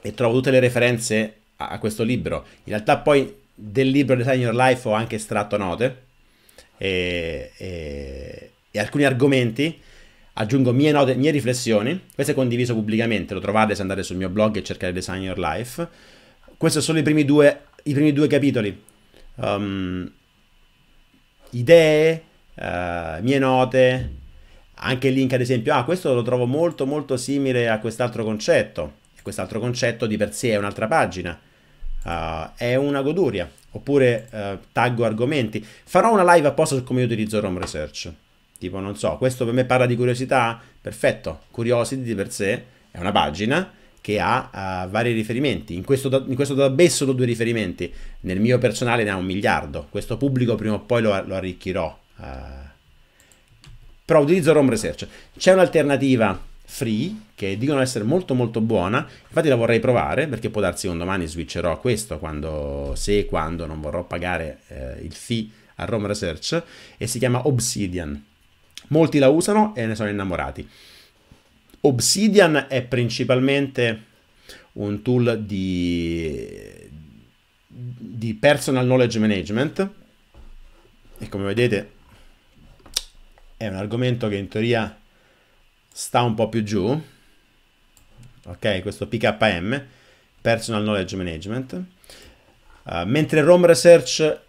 e trovo tutte le referenze a, a, questo libro. In realtà poi del libro Design Your Life ho anche estratto note e, e, e alcuni argomenti, aggiungo mie note, mie riflessioni, questo è condiviso pubblicamente, lo trovate se andate sul mio blog e cercate Design Your Life. Questi sono i primi due, i primi due capitoli. Um, idee, uh, mie note, anche il link ad esempio, ah questo lo trovo molto molto simile a quest'altro concetto, quest'altro concetto di per sé è un'altra pagina, uh, è una goduria, oppure uh, taggo argomenti. Farò una live apposta su come io utilizzo Rome Research, tipo non so, questo per me parla di curiosità, perfetto, Curiosity di per sé è una pagina che ha uh, vari riferimenti. In questo, in questo, database solo due riferimenti, nel mio personale ne ha un miliardo. Questo pubblico prima o poi lo, lo arricchirò. Uh, però utilizzo Rome Research. C'è un'alternativa free che dicono essere molto molto buona, infatti la vorrei provare perché può darsi un domani switcherò a questo quando, se e quando non vorrò pagare eh, il fee a Rome Research e si chiama Obsidian. Molti la usano e ne sono innamorati. Obsidian è principalmente un tool di, di personal knowledge management e come vedete è un argomento che in teoria sta un po' più giù, ok? Questo PKM, Personal Knowledge Management, uh, mentre Rome Research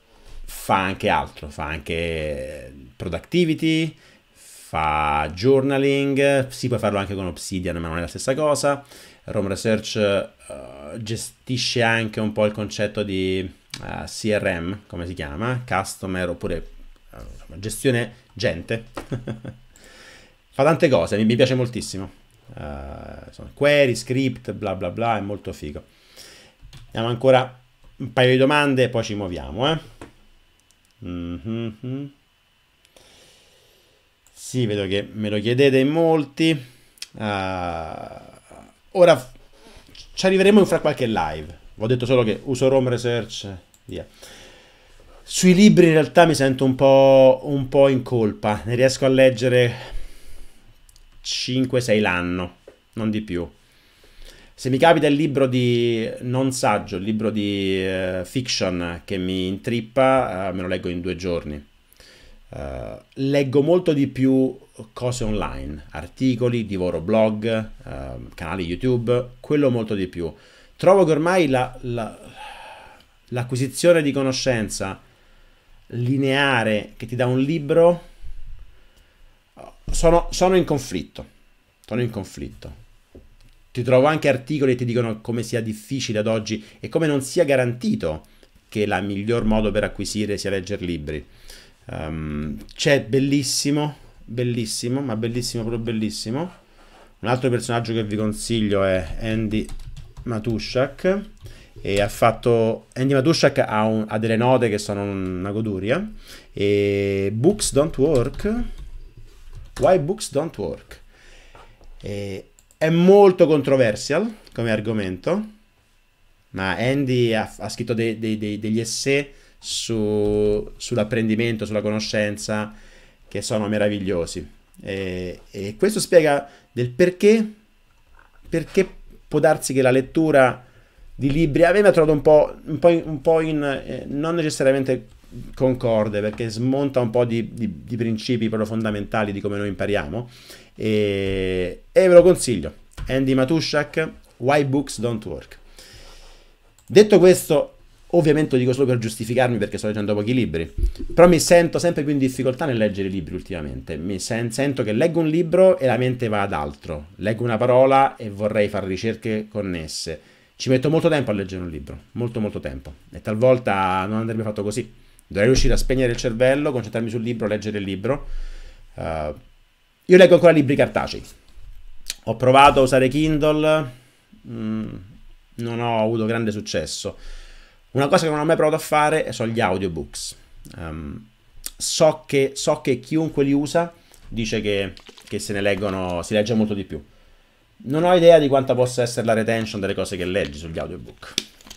fa anche altro, fa anche productivity, fa journaling, si può farlo anche con Obsidian, ma non è la stessa cosa. Rome Research uh, gestisce anche un po' il concetto di uh, CRM, come si chiama, customer oppure gestione gente. [LAUGHS] Fa tante cose, mi, mi piace moltissimo. Uh, query, script, bla bla bla, è molto figo. Abbiamo ancora un paio di domande e poi ci muoviamo. Eh? Mm-hmm. Sì, vedo che me lo chiedete in molti. Uh, ora ci arriveremo fra qualche live. Ho detto solo che uso Rome Research, via. Sui libri in realtà mi sento un po', un po in colpa. Ne riesco a leggere 5-6 l'anno, non di più. Se mi capita il libro di non saggio, il libro di uh, fiction che mi intrippa, uh, me lo leggo in due giorni. Uh, leggo molto di più cose online, articoli, divoro blog, canali YouTube, quello molto di più. Trovo che ormai la, la, l'acquisizione di conoscenza lineare che ti dà un libro sono, sono in conflitto. Sono in conflitto. Ti trovo anche articoli che ti dicono come sia difficile ad oggi e come non sia garantito che il miglior modo per acquisire sia leggere libri. Um, c'è bellissimo, bellissimo, ma bellissimo, proprio bellissimo. Un altro personaggio che vi consiglio è Andy Matushak e ha fatto Andy Matushak ha, un, ha delle note che sono una goduria. E Books Don't Work. Why Books Don't Work? E è molto controversial come argomento ma Andy ha, ha scritto dei, dei, dei, degli essay su, sull'apprendimento, sulla conoscenza, che sono meravigliosi. E, e, questo spiega del perché, perché può darsi che la lettura di libri a me mi ha trovato un po', un po', in, un po in eh, non necessariamente concorde perché smonta un po' di, di, di, principi proprio fondamentali di come noi impariamo e, e ve lo consiglio Andy Matushak Why Books Don't Work detto questo Ovviamente lo dico solo per giustificarmi perché sto leggendo pochi libri, però mi sento sempre più in difficoltà nel leggere libri ultimamente. Mi sen- sento che leggo un libro e la mente va ad altro. Leggo una parola e vorrei fare ricerche connesse. Ci metto molto tempo a leggere un libro, molto molto tempo. E talvolta non andrebbe fatto così. Dovrei riuscire a spegnere il cervello, concentrarmi sul libro, leggere il libro. Uh, io leggo ancora libri cartacei. Ho provato a usare Kindle, mm, non ho avuto grande successo. Una cosa che non ho mai provato a fare sono gli audiobooks. Um, so, che, so, che, chiunque li usa dice che, che, se ne leggono, si legge molto di più. Non ho idea di quanta possa essere la retention delle cose che leggi sugli audiobook.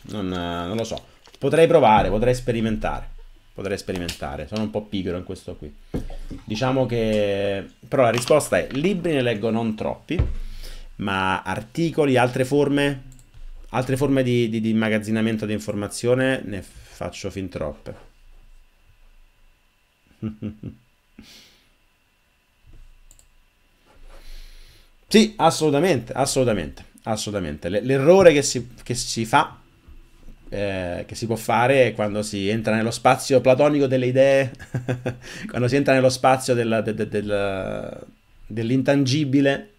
Non, non lo so. Potrei provare, potrei sperimentare. Potrei sperimentare. Sono un po' pigro in questo qui. Diciamo che... Però la risposta è libri ne leggo non troppi, ma articoli, altre forme Altre forme di, di, di immagazzinamento di informazione ne faccio fin troppe. [LAUGHS] sì, assolutamente, assolutamente, assolutamente. L'errore che si, che si fa, eh, che si può fare quando si entra nello spazio platonico delle idee, [LAUGHS] quando si entra nello spazio de, de, de, dell'intangibile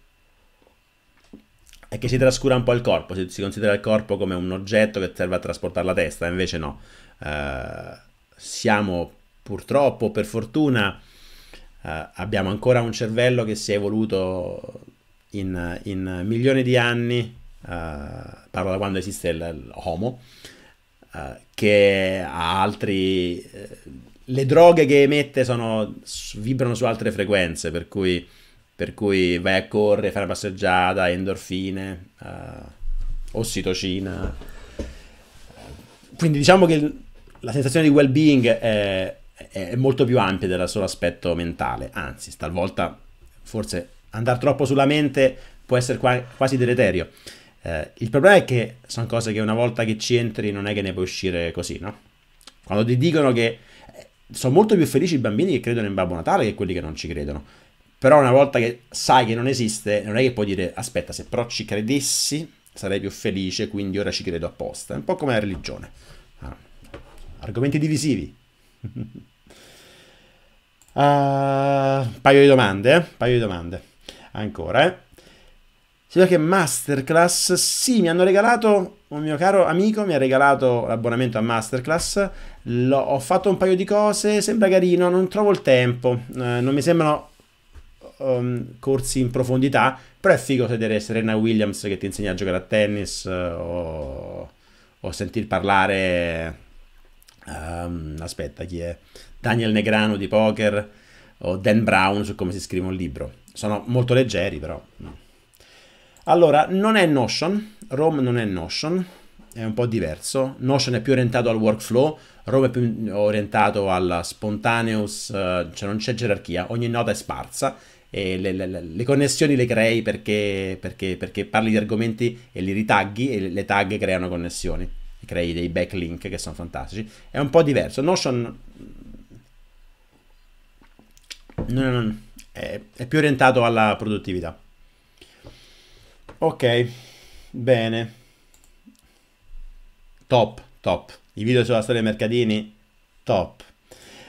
è che si trascura un po' il corpo, si, si, considera il corpo come un oggetto che serve a trasportare la testa, invece no. Uh, siamo purtroppo, per fortuna, uh, abbiamo ancora un cervello che si è evoluto in, in milioni di anni, uh, parlo da quando esiste l'Homo, che ha altri... le droghe che emette sono, vibrano su altre frequenze, per cui per cui vai a correre, fai una passeggiata, endorfine, uh, ossitocina. Quindi diciamo che la sensazione di well-being è, è molto più ampia del solo aspetto mentale, anzi, talvolta forse andare troppo sulla mente può essere qua, quasi deleterio. Eh, il problema è che sono cose che una volta che ci entri non è che ne puoi uscire così, no? Quando ti dicono che eh, sono molto più felici i bambini che credono in Babbo Natale che quelli che non ci credono. Però una volta che sai che non esiste, non è che puoi dire aspetta, se però ci credessi sarei più felice, quindi ora ci credo apposta. È un po' come la religione. Ah, argomenti divisivi. uh, [LAUGHS] paio di domande, eh? paio di domande. Ancora, eh? Si vede che Masterclass, sì, mi hanno regalato, un mio caro amico mi ha regalato l'abbonamento a Masterclass, L'ho, ho fatto un paio di cose, sembra carino, non trovo il tempo, eh, non mi sembrano um, corsi in profondità, però è figo vedere Serena Williams che ti insegna a giocare a tennis uh, o, o sentir parlare, um, aspetta chi è, Daniel Negrano di poker o Dan Brown su come si scrive un libro. Sono molto leggeri però. Allora, non è Notion, Rome non è Notion, è un po' diverso. Notion è più orientato al workflow, Rome è più orientato al spontaneous, uh, cioè non c'è gerarchia, ogni nota è sparsa e le, le, le connessioni le crei perché, perché, perché, parli di argomenti e li ritagli e le tag creano connessioni, crei dei backlink che sono fantastici. È un po' diverso. Notion non, è, è più orientato alla produttività. Ok, bene. Top, top. I video sulla storia dei mercatini, top.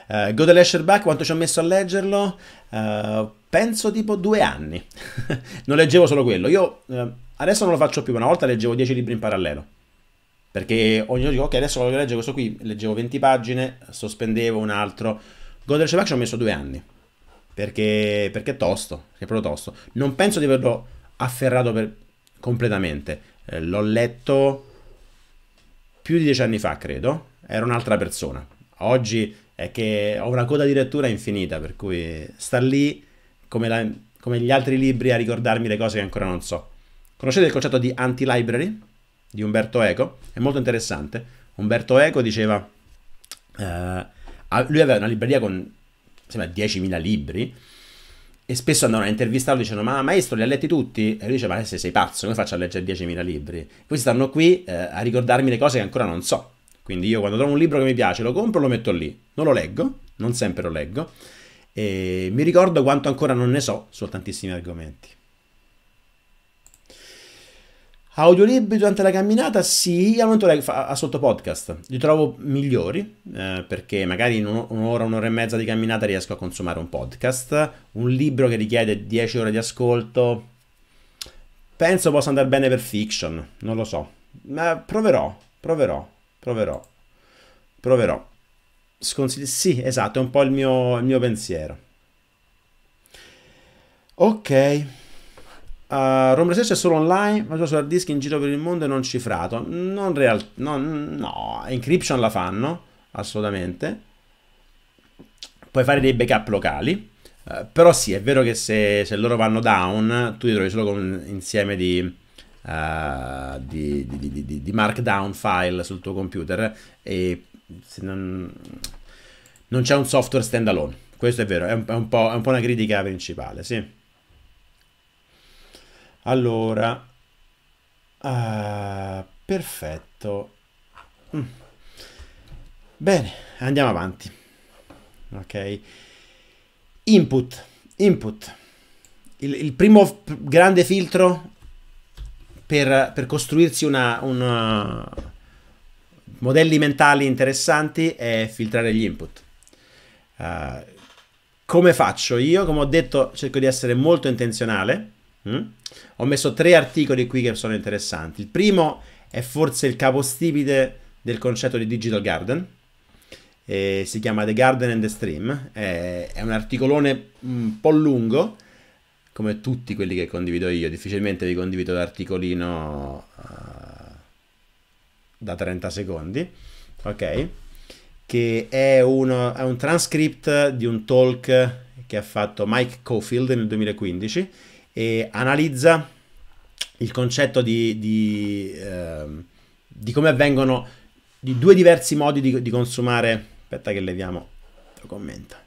Uh, Go the quanto ci ho messo a leggerlo? Uh, penso tipo due anni. [LAUGHS] non leggevo solo quello. Io uh, adesso non lo faccio più, una volta leggevo 10 libri in parallelo. Perché ogni giorno dico, ok, adesso voglio leggere questo qui, leggevo 20 pagine, sospendevo un altro. Go the ci ho messo due anni. Perché, perché è tosto, è proprio tosto. Non penso di averlo afferrato per, completamente. Eh, l'ho letto più di dieci anni fa, credo, era un'altra persona. Oggi è che ho una coda di lettura infinita, per cui sta lì come, la, come gli altri libri a ricordarmi le cose che ancora non so. Conoscete il concetto di anti-library di Umberto Eco? È molto interessante. Umberto Eco diceva, eh, lui aveva una libreria con sembra 10.000 libri e spesso andavano a intervistarlo dicendo ma maestro li ha letti tutti? E lui dice ma se sei pazzo come faccio a leggere 10.000 libri? Questi stanno qui eh, a ricordarmi le cose che ancora non so. Quindi io quando trovo un libro che mi piace lo compro, lo metto lì. Non lo leggo, non sempre lo leggo. E mi ricordo quanto ancora non ne so su tantissimi argomenti. Audiolibri durante la camminata? Sì, al momento a sotto podcast. Li trovo migliori eh, perché magari in un'ora, un'ora e mezza di camminata riesco a consumare un podcast. Un libro che richiede 10 ore di ascolto. Penso possa andare bene per fiction, non lo so. Ma proverò, proverò, proverò, proverò. Sconsigli- sì, esatto, è un po' il mio, il mio pensiero. Ok. Uh, Rome Research è solo online, ma su hard disk in giro per il mondo e non cifrato. Non real, no, no, encryption la fanno, assolutamente. Puoi fare dei backup locali. Uh, però sì, è vero che se, se, loro vanno down, tu ti trovi solo con un insieme di, uh, di, di, di, markdown file sul tuo computer e non, non, c'è un software standalone. Questo è vero, è un, è un, è un po' una critica principale, sì. Allora, uh, perfetto. Mm. Bene, andiamo avanti. Ok. Input, input. Il, il primo grande filtro per, per costruirsi una, una, modelli mentali interessanti è filtrare gli input. Uh, come faccio io? Come ho detto, cerco di essere molto intenzionale Mm? Ho messo tre articoli qui che sono interessanti. Il primo è forse il capostipite del concetto di Digital Garden. Eh, si chiama The Garden and the Stream. Eh, è un articolone un po' lungo, come tutti quelli che condivido io. Difficilmente vi condivido l'articolino uh, da 30 secondi. Ok? Che è, uno, è un transcript di un talk che ha fatto Mike Cofield nel 2015 e analizza il concetto di, di, eh, di, come avvengono di due diversi modi di, di, consumare. Aspetta che leviamo, commenta.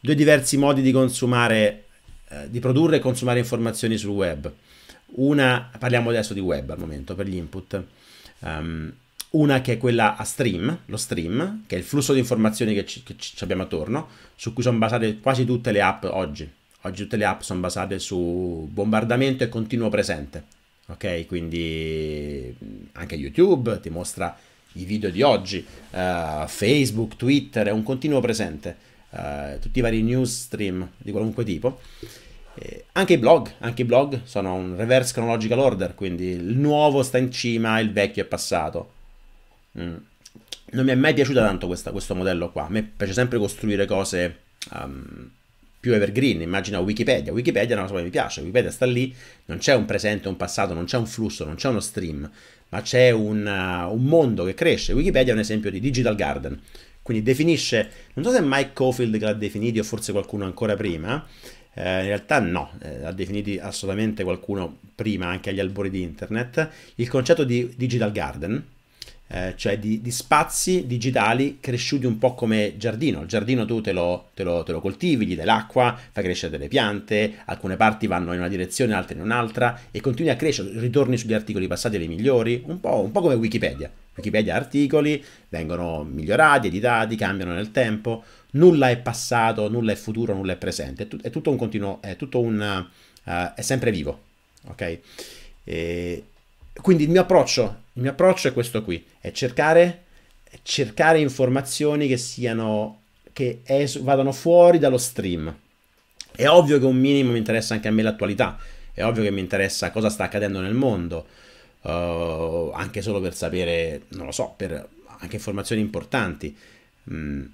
Due diversi modi di consumare, eh, di produrre e consumare informazioni sul web. Una, parliamo adesso di web al momento per gli input. Um, una che è quella a stream, lo stream, che è il flusso di informazioni che ci, che ci abbiamo attorno, su cui sono basate quasi tutte le app oggi Oggi tutte le app sono basate su bombardamento e continuo presente. Ok, quindi anche YouTube ti mostra i video di oggi, uh, Facebook, Twitter, è un continuo presente, uh, tutti i vari news stream di qualunque tipo. Eh, anche i blog, anche i blog sono un reverse chronological order, quindi il nuovo sta in cima, il vecchio è passato. Mm. Non mi è mai piaciuto tanto questa, questo modello qua. A me piace sempre costruire cose um, più evergreen. Immagina Wikipedia. Wikipedia è una cosa che mi piace. Wikipedia sta lì, non c'è un presente, un passato, non c'è un flusso, non c'è uno stream, ma c'è un, uh, un mondo che cresce. Wikipedia è un esempio di digital garden. Quindi definisce, non so se è Mike Cofield che l'ha definito o forse qualcuno ancora prima, eh, in realtà no, eh, ha definito assolutamente qualcuno prima anche agli albori di internet, il concetto di digital garden, eh, cioè di, di, spazi digitali cresciuti un po' come giardino. Il giardino tu te lo, te, lo, te lo, coltivi, gli dai l'acqua, fai crescere delle piante, alcune parti vanno in una direzione, altre in un'altra e continui a crescere, ritorni sugli articoli passati ai migliori, un po', un po' come Wikipedia. Wikipedia articoli vengono migliorati, editati, cambiano nel tempo, nulla è passato, nulla è futuro, nulla è presente, è, tut- è tutto un continuo, è tutto un... Uh, è sempre vivo, ok? E quindi il mio approccio, il mio approccio è questo qui, è cercare, cercare informazioni che siano, che es- vadano fuori dallo stream. È ovvio che un minimo mi interessa anche a me l'attualità, è ovvio che mi interessa cosa sta accadendo nel mondo, uh, anche solo per sapere, non lo so, per anche informazioni importanti. Mm.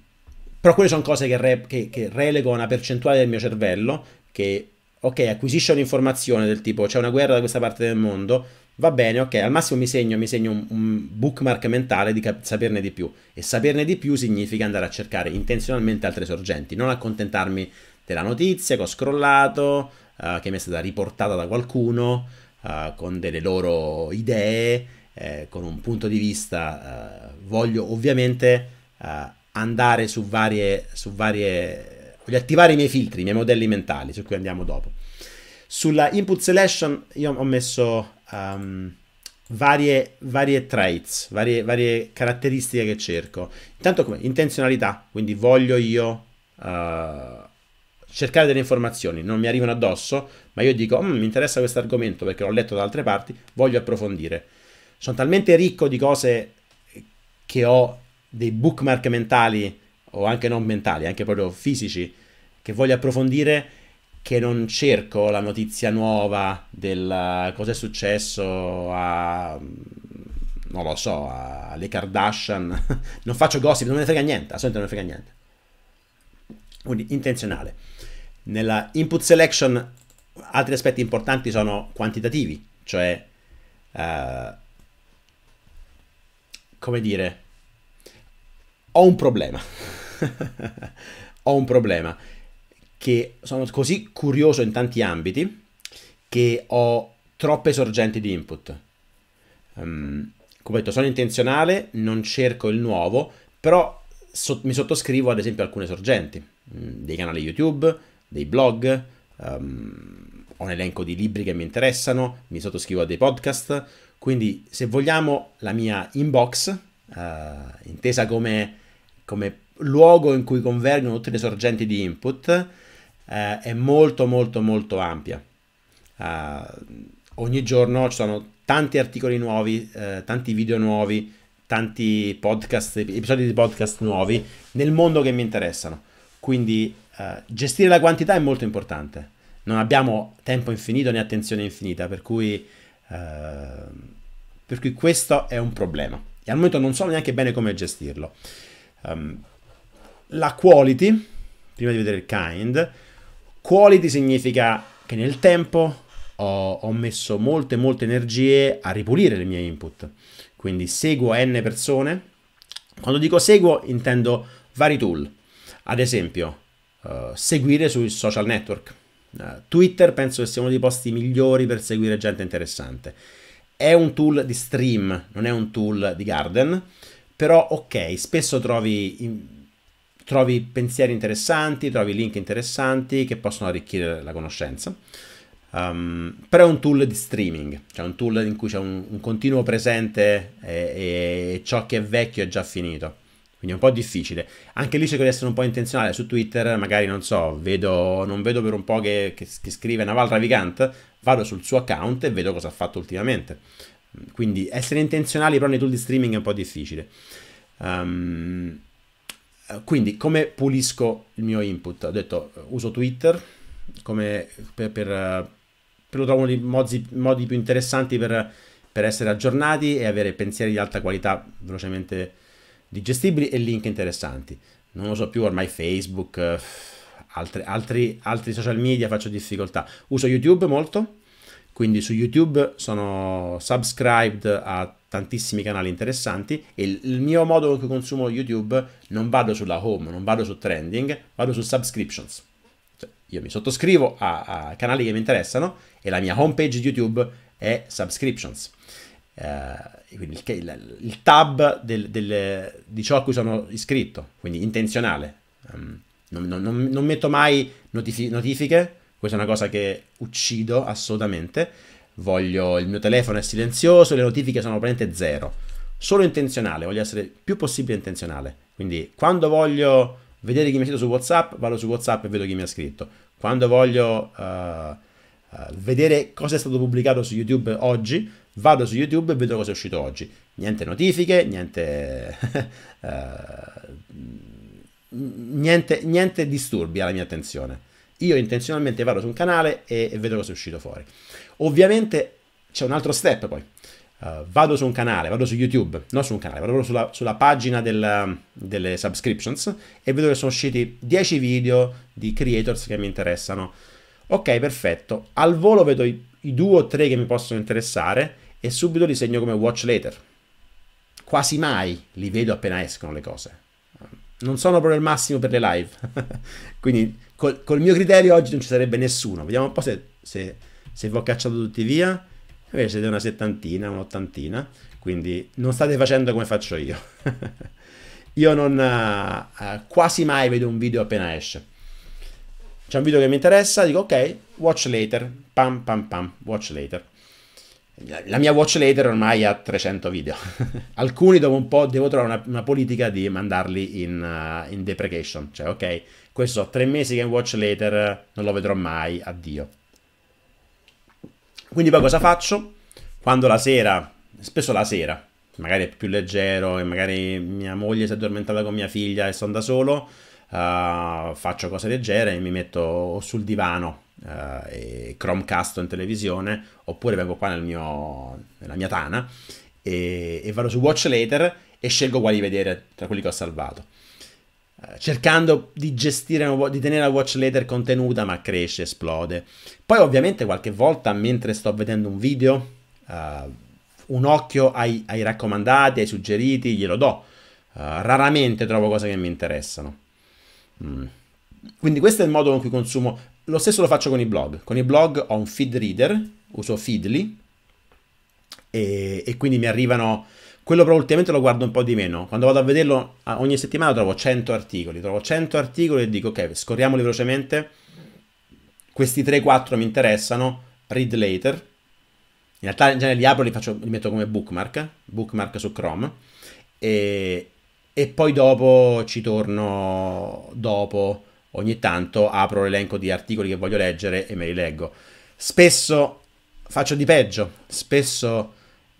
Però quelle sono cose che, re- che, che relego a una percentuale del mio cervello che, ok, acquisisce un'informazione del tipo c'è una guerra da questa parte del mondo, Va bene, ok, al massimo mi segno, mi segno un, un bookmark mentale di saperne di più. E saperne di più significa andare a cercare intenzionalmente altre sorgenti, non accontentarmi della notizia che ho scrollato, uh, che mi è stata riportata da qualcuno, uh, con delle loro idee, eh, con un punto di vista. Uh, voglio ovviamente andare su varie, su varie... Voglio attivare i miei filtri, i miei modelli mentali, su cui andiamo dopo. Sulla input selection io ho messo um, varie, varie traits, varie, varie, caratteristiche che cerco. Intanto come intenzionalità, quindi voglio io uh, cercare delle informazioni, non mi arrivano addosso, ma io dico mm, mi interessa questo argomento perché l'ho letto da altre parti, voglio approfondire. Sono talmente ricco di cose che ho dei bookmark mentali o anche non mentali, anche proprio fisici, che voglio approfondire che non cerco la notizia nuova del cosa è successo a non lo so, alle Kardashian, [LAUGHS] non faccio gossip, non me ne frega niente, assolutamente non me ne frega niente. Quindi intenzionale. Nella input selection altri aspetti importanti sono quantitativi, cioè uh, come dire, ho un problema. [LAUGHS] ho un problema che sono così curioso in tanti ambiti che ho troppe sorgenti di input. Um, come detto, sono intenzionale, non cerco il nuovo, però so- mi sottoscrivo ad esempio alcune sorgenti, um, dei canali YouTube, dei blog, um, ho un elenco di libri che mi interessano, mi sottoscrivo a dei podcast, quindi se vogliamo la mia inbox, uh, intesa come, come luogo in cui convergono tutte le sorgenti di input, eh, è molto molto molto ampia. Uh, ogni giorno ci sono tanti articoli nuovi, eh, tanti video nuovi, tanti podcast, episodi di podcast nuovi nel mondo che mi interessano. Quindi uh, gestire la quantità è molto importante. Non abbiamo tempo infinito né attenzione infinita, per cui, uh, per cui questo è un problema. E al momento non so neanche bene come gestirlo. Um, la quality, prima di vedere il kind, Quality significa che nel tempo ho, ho, messo molte, molte energie a ripulire le mie input. Quindi seguo n persone. Quando dico seguo intendo vari tool. Ad esempio, uh, seguire sui social network. Uh, Twitter penso che sia uno dei posti migliori per seguire gente interessante. È un tool di stream, non è un tool di garden, però ok, spesso trovi... Trovi pensieri interessanti, trovi link interessanti che possono arricchire la conoscenza. Um, però è un tool di streaming, cioè un tool in cui c'è un, un continuo presente e, e, ciò che è vecchio è già finito. Quindi è un po' difficile. Anche lì cerco di essere un po' intenzionale. Su Twitter, magari non so, vedo, non vedo per un po' che, che, che scrive Naval Ravicant, vado sul suo account e vedo cosa ha fatto ultimamente. Quindi essere intenzionali però nei tool di streaming è un po' difficile. Um, quindi come pulisco il mio input? Ho detto uso Twitter, come per, per, per lo trovo uno dei modi, modi più interessanti per, per, essere aggiornati e avere pensieri di alta qualità velocemente digestibili e link interessanti. Non lo so più ormai Facebook, altri, altri, altri social media faccio difficoltà. Uso YouTube molto, quindi su YouTube sono subscribed a tantissimi canali interessanti e il, mio modo con cui consumo YouTube non vado sulla home, non vado su trending, vado su subscriptions. Cioè, io mi sottoscrivo a, a, canali che mi interessano e la mia homepage di YouTube è subscriptions. Uh, quindi il, il, il tab del, del, di ciò a cui sono iscritto, quindi intenzionale. Um, non, non, non, metto mai notifi- notifiche questa è una cosa che uccido assolutamente. Voglio il mio telefono è silenzioso, le notifiche sono praticamente zero. Solo intenzionale, voglio essere più possibile intenzionale. Quindi quando voglio vedere chi mi ha scritto su WhatsApp, vado su WhatsApp e vedo chi mi ha scritto. Quando voglio uh, uh, vedere cosa è stato pubblicato su YouTube oggi, vado su YouTube e vedo cosa è uscito oggi. Niente notifiche, niente, [LAUGHS] uh, niente, niente disturbi alla mia attenzione. Io intenzionalmente vado su un canale e, e vedo cosa è uscito fuori. Ovviamente c'è un altro step poi. Uh, vado su un canale, vado su YouTube, non su un canale, vado sulla, sulla pagina del, delle subscriptions e vedo che sono usciti 10 video di creators che mi interessano. Ok, perfetto. Al volo vedo i, i due o tre che mi possono interessare e subito li segno come watch later. Quasi mai li vedo appena escono le cose. Non sono proprio il massimo per le live. [LAUGHS] Quindi col, col, mio criterio oggi non ci sarebbe nessuno. Vediamo un po' se, se, se vi ho cacciato tutti via. Invece siete una settantina, un'ottantina. Quindi non state facendo come faccio io. [LAUGHS] io non uh, quasi mai vedo un video appena esce. C'è un video che mi interessa, dico ok, watch later, pam pam pam, watch later. La mia watch later ormai ha 300 video. [LAUGHS] Alcuni dopo un po' devo trovare una, una politica di mandarli in, uh, in, deprecation. Cioè, ok, questo tre mesi in watch later, non lo vedrò mai, addio. Quindi poi cosa faccio? Quando la sera, spesso la sera, magari è più leggero e magari mia moglie si è addormentata con mia figlia e sono da solo, uh, faccio cose leggere e mi metto sul divano uh, e Chromecast in televisione, oppure vengo qua nel mio, nella mia tana e, e vado su Watch Later e scelgo quali vedere tra quelli che ho salvato. Uh, cercando di gestire, di tenere la watch later contenuta, ma cresce, esplode. Poi, ovviamente, qualche volta mentre sto vedendo un video, uh, un occhio ai, ai, raccomandati, ai suggeriti, glielo do. Uh, raramente trovo cose che mi interessano. Mm. Quindi questo è il modo con cui consumo. Lo stesso lo faccio con i blog. Con i blog ho un feed reader, uso Feedly, e, e quindi mi arrivano... Quello però ultimamente lo guardo un po' di meno. Quando vado a vederlo ogni settimana trovo 100 articoli. Trovo 100 articoli e dico ok, scorriamoli velocemente. Questi 3-4 mi interessano. Read later. In realtà in genere li apro e li, li metto come bookmark. Bookmark su Chrome. E, e poi dopo ci torno dopo ogni tanto apro l'elenco di articoli che voglio leggere e me li leggo. Spesso faccio di peggio, spesso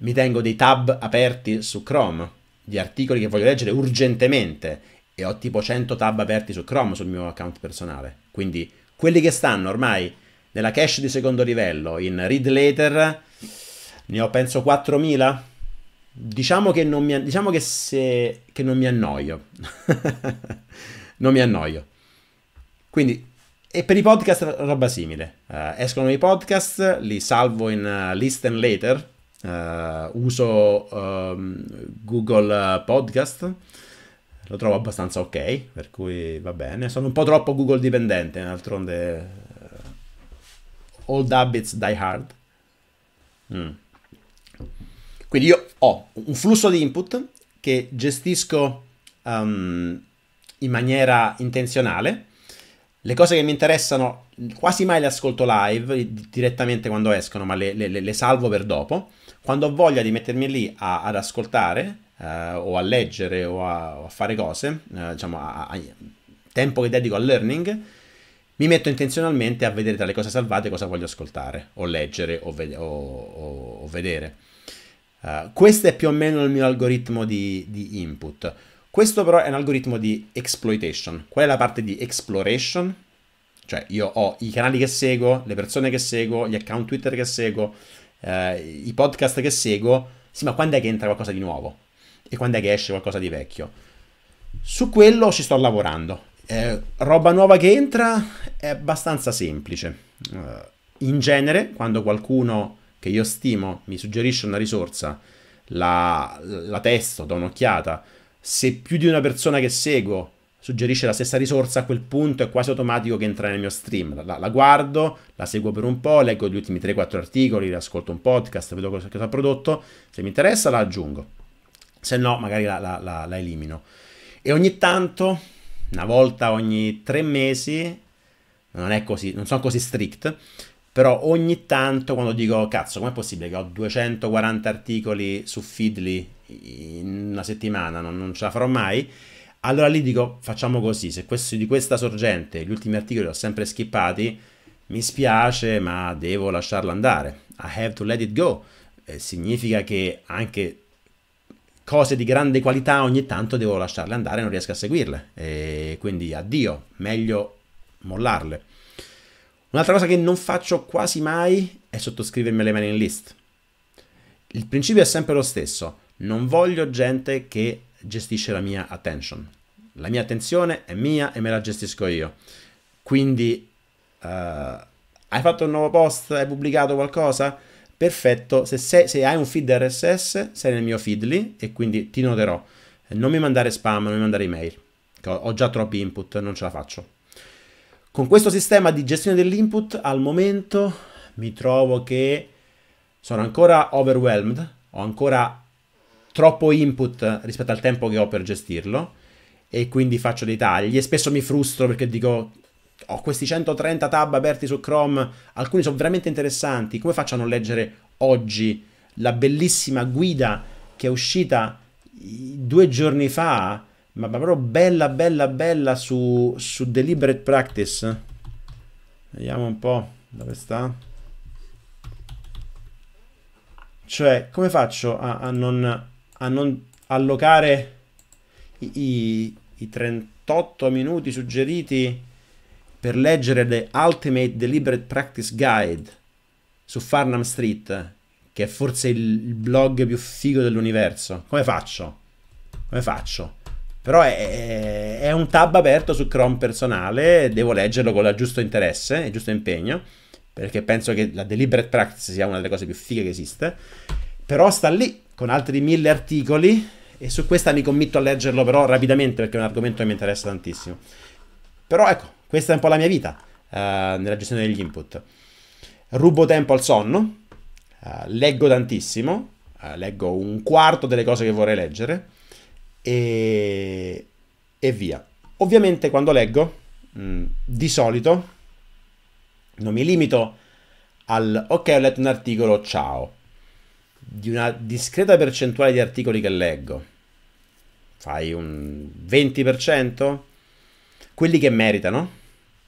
mi tengo dei tab aperti su Chrome di articoli che voglio leggere urgentemente e ho tipo 100 tab aperti su Chrome sul mio account personale. Quindi quelli che stanno ormai nella cache di secondo livello in read later ne ho penso 4000. Diciamo che non mi, diciamo che se, che non mi annoio. [LAUGHS] non mi annoio. Quindi, e per i podcast roba simile. Uh, escono i podcast, li salvo in uh, listen later, uh, uso um, Google Podcast, lo trovo abbastanza ok, per cui va bene. Sono un po' troppo Google dipendente, d'altronde old habits die hard. Mm. Quindi io ho un flusso di input che gestisco um, in maniera intenzionale le cose che mi interessano quasi mai le ascolto live direttamente quando escono, ma le, le, le salvo per dopo. Quando ho voglia di mettermi lì a, ad ascoltare eh, o a leggere o a, o a fare cose, eh, diciamo a, a, tempo che dedico al learning, mi metto intenzionalmente a vedere tra le cose salvate cosa voglio ascoltare o leggere o, ved- o, o vedere. Uh, questo è più o meno il mio algoritmo di, di input. Questo però è un algoritmo di exploitation. Qual è la parte di exploration? Cioè io ho i canali che seguo, le persone che seguo, gli account Twitter che seguo, eh, i podcast che seguo. Sì, ma quando è che entra qualcosa di nuovo? E quando è che esce qualcosa di vecchio? Su quello ci sto lavorando. Eh, roba nuova che entra è abbastanza semplice. Uh, in genere, quando qualcuno che io stimo mi suggerisce una risorsa, la, la testo, do un'occhiata. Se più di una persona che seguo suggerisce la stessa risorsa, a quel punto è quasi automatico che entra nel mio stream. La, la guardo, la seguo per un po', leggo gli ultimi 3-4 articoli, ascolto un podcast, vedo cosa, cosa ha prodotto. Se mi interessa la aggiungo, se no magari la, la, la elimino. E ogni tanto, una volta ogni tre mesi, non così, non sono così strict, però ogni tanto quando dico, cazzo, com'è possibile che ho 240 articoli su Feedly in una settimana, non, non ce la farò mai? Allora lì dico, facciamo così, se questo, di questa sorgente gli ultimi articoli li ho sempre skippati, mi spiace, ma devo lasciarlo andare. I have to let it go. Eh, significa che anche cose di grande qualità ogni tanto devo lasciarle andare, non riesco a seguirle. E quindi addio, meglio mollarle. Un'altra cosa che non faccio quasi mai è sottoscrivermi alle mailing list. Il principio è sempre lo stesso. Non voglio gente che gestisce la mia attention. La mia attenzione è mia e me la gestisco io. Quindi, uh, hai fatto un nuovo post? Hai pubblicato qualcosa? Perfetto. Se, sei, se hai un feed RSS, sei nel mio feed lì e quindi ti noterò. Non mi mandare spam, non mi mandare email. Ho già troppi input, non ce la faccio. Con questo sistema di gestione dell'input al momento mi trovo che sono ancora overwhelmed, ho ancora troppo input rispetto al tempo che ho per gestirlo e quindi faccio dei tagli e spesso mi frustro perché dico ho questi 130 tab aperti su Chrome, alcuni sono veramente interessanti, come faccio a non leggere oggi la bellissima guida che è uscita due giorni fa ma proprio bella, bella, bella su, su Deliberate Practice. Vediamo un po' dove sta. Cioè, come faccio a, a, non, a non, allocare i, i, i 38 minuti suggeriti per leggere The Ultimate Deliberate Practice Guide su Farnham Street, che è forse il blog più figo dell'universo? Come faccio? Come faccio? Però è, è, un tab aperto su Chrome personale, devo leggerlo con il giusto interesse e giusto impegno, perché penso che la deliberate practice sia una delle cose più fighe che esiste. Però sta lì con altri mille articoli e su questa mi committo a leggerlo però rapidamente perché è un argomento che mi interessa tantissimo. Però ecco, questa è un po' la mia vita uh, nella gestione degli input. Rubo tempo al sonno, uh, leggo tantissimo, uh, leggo un quarto delle cose che vorrei leggere e, e via. Ovviamente quando leggo, mh, mm, di solito, non mi limito al ok ho letto un articolo, ciao. Di una discreta percentuale di articoli che leggo, fai un 20%, quelli che meritano,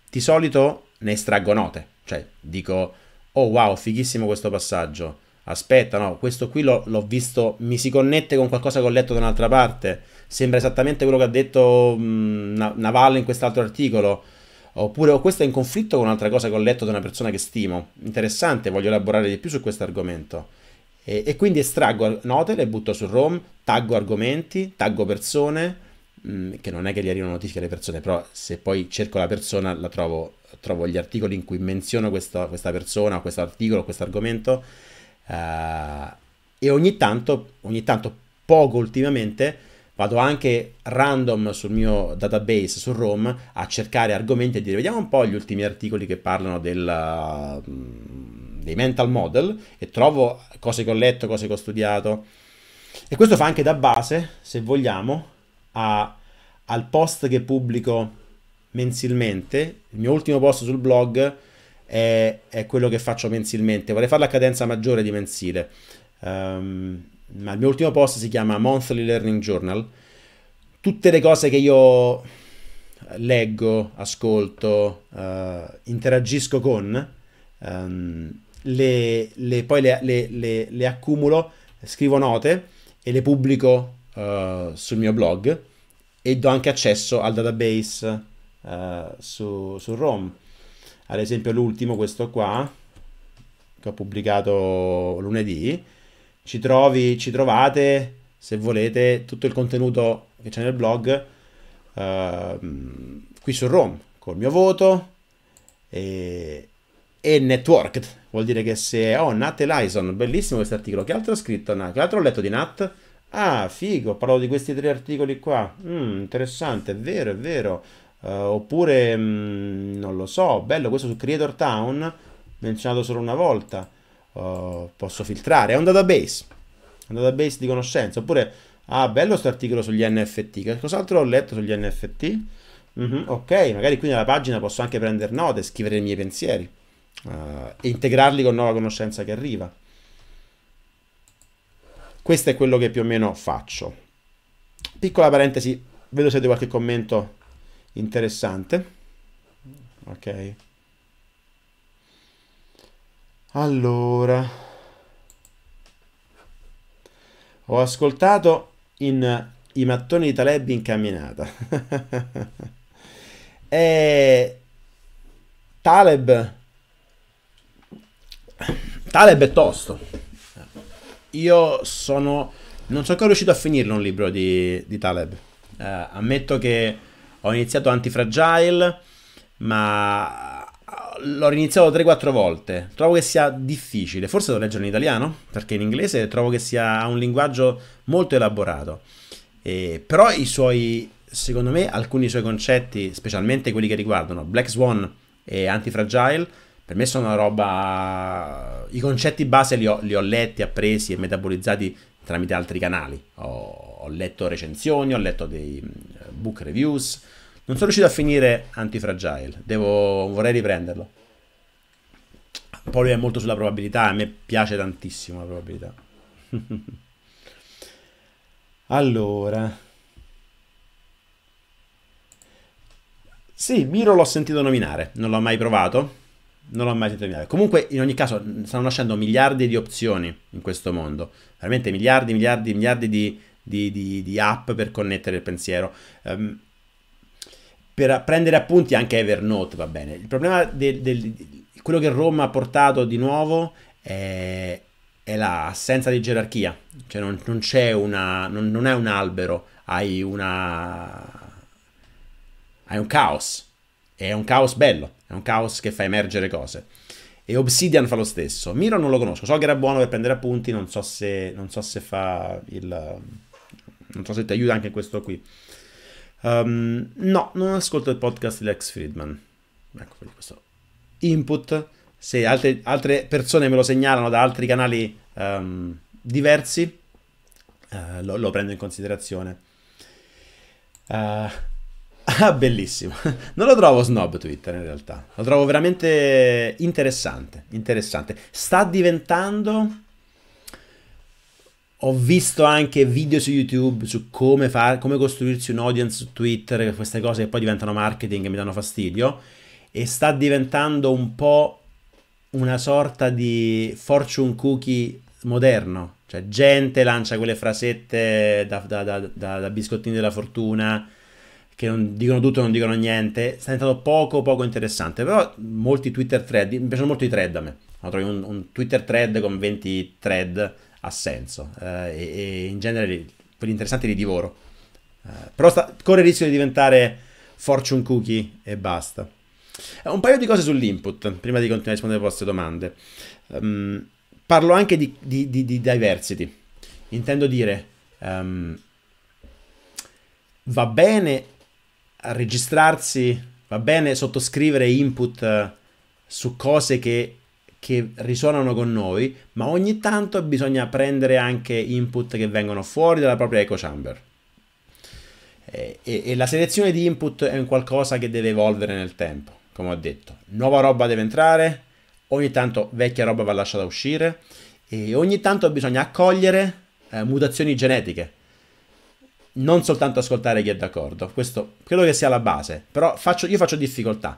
di solito ne estraggo note. Cioè dico, oh wow, fighissimo questo passaggio aspetta, no, questo qui l'ho, visto, mi si connette con qualcosa che ho letto da un'altra parte, sembra esattamente quello che ha detto mh, Navallo in quest'altro articolo, oppure oh, questo è in conflitto con un'altra cosa che ho letto da una persona che stimo, interessante, voglio elaborare di più su questo argomento. E, e quindi estraggo note, le butto su Rome, taggo argomenti, taggo persone, mh, che non è che gli arrivano notifiche alle persone, però se poi cerco la persona la trovo, trovo gli articoli in cui menziono questa, questa persona, questo articolo, questo argomento Uh, e ogni tanto, ogni tanto, poco ultimamente, vado anche random sul mio database su Rome a cercare argomenti e dire vediamo un po' gli ultimi articoli che parlano del, uh, dei mental model e trovo cose che ho letto, cose che ho studiato. E questo fa anche da base, se vogliamo, a, al post che pubblico mensilmente. Il mio ultimo post sul blog è, è, quello che faccio mensilmente. Vorrei fare la cadenza maggiore di mensile. Um, ma il mio ultimo post si chiama Monthly Learning Journal. Tutte le cose che io leggo, ascolto, uh, interagisco con, um, le, le, poi le, le, accumulo, scrivo note e le pubblico uh, sul mio blog e do anche accesso al database uh, su, su Rome ad esempio l'ultimo, questo qua, che ho pubblicato lunedì, ci, trovi, ci trovate, se volete, tutto il contenuto che c'è nel blog uh, qui su Rome, col mio voto e, e networked. Vuol dire che se... Oh, Nat Elyson, bellissimo questo articolo. Che altro ho scritto Nat? Che altro ho letto di Nat? Ah, figo, ho parlato di questi tre articoli qua. Mm, interessante, è vero, è vero. Uh, oppure, mm, non lo so, bello questo su Creator Town, menzionato solo una volta. Uh, posso filtrare, è un database. Un database di conoscenza. Oppure, ah, bello questo articolo sugli NFT. Che cos'altro ho letto sugli NFT? Mm-hmm, ok, magari qui nella pagina posso anche prendere note, scrivere i miei pensieri uh, e integrarli con nuova conoscenza che arriva. Questo è quello che più o meno faccio. Piccola parentesi, vedo se avete qualche commento interessante. Ok. Allora, ho ascoltato in I mattoni di Taleb in camminata. [LAUGHS] e Taleb Taleb è tosto io sono... Non sono ancora riuscito a finirlo un libro di, di Taleb. Uh, ammetto che ho iniziato Antifragile, ma l'ho iniziato 3-4 volte. Trovo che sia difficile. Forse devo leggere in italiano, perché in inglese trovo che sia un linguaggio molto elaborato. E, però i suoi, secondo me, alcuni suoi concetti, specialmente quelli che riguardano Black Swan e Antifragile, per me sono una roba... I concetti base li ho, li ho letti, appresi e metabolizzati tramite altri canali. Ho, ho, letto recensioni, ho letto dei mm, book reviews. Non sono riuscito a finire Antifragile, Devo, vorrei riprenderlo. Poi lui è molto sulla probabilità, a me piace tantissimo la probabilità. [LAUGHS] allora... Sì, Miro l'ho sentito nominare, non l'ho mai provato non l'ho mai sentito Comunque, in ogni caso, stanno nascendo miliardi di opzioni in questo mondo. Veramente miliardi, miliardi, miliardi di, di, di, di app per connettere il pensiero. Um, per prendere appunti anche Evernote va bene. Il problema del, quello che Roma ha portato di nuovo è, è l'assenza di gerarchia. Cioè non, non c'è una... Non, non, è un albero, hai una... hai un caos. È un caos bello. È un caos che fa emergere cose. E Obsidian fa lo stesso. Miro non lo conosco, so che era buono per prendere appunti, non so se, non so se fa il... non so se ti aiuta anche questo qui. Um, no, non ascolto il podcast di Lex Friedman. Ecco, questo input. Se altre, altre, persone me lo segnalano da altri canali um, diversi, uh, lo, lo, prendo in considerazione. Uh, [LAUGHS] Ah, bellissimo. Non lo trovo snob Twitter in realtà. Lo trovo veramente interessante. Interessante. Sta diventando. Ho visto anche video su YouTube su come, far, come costruirsi un audience su Twitter, queste cose che poi diventano marketing e mi danno fastidio. E sta diventando un po' una sorta di fortune cookie moderno. Cioè, gente lancia quelle frasette da, da, da, da biscottini della fortuna che non dicono tutto non dicono niente, sta diventando poco poco interessante, però molti Twitter thread, mi piacciono molto i thread a me, trovi un, un, Twitter thread con 20 thread ha senso eh, e, e, in genere quelli interessanti li divoro, eh, però sta, corre il rischio di diventare fortune cookie e basta. Eh, un paio di cose sull'input, prima di continuare a rispondere alle vostre domande. Um, parlo anche di, di, di, di, diversity, intendo dire... Um, va bene registrarsi, va bene sottoscrivere input eh, su cose che, che risuonano con noi, ma ogni tanto bisogna prendere anche input che vengono fuori dalla propria echo chamber. E, e, e, la selezione di input è un qualcosa che deve evolvere nel tempo, come ho detto. Nuova roba deve entrare, ogni tanto vecchia roba va lasciata uscire e ogni tanto bisogna accogliere eh, mutazioni genetiche non soltanto ascoltare chi è d'accordo, questo credo che sia la base, però faccio, io faccio difficoltà,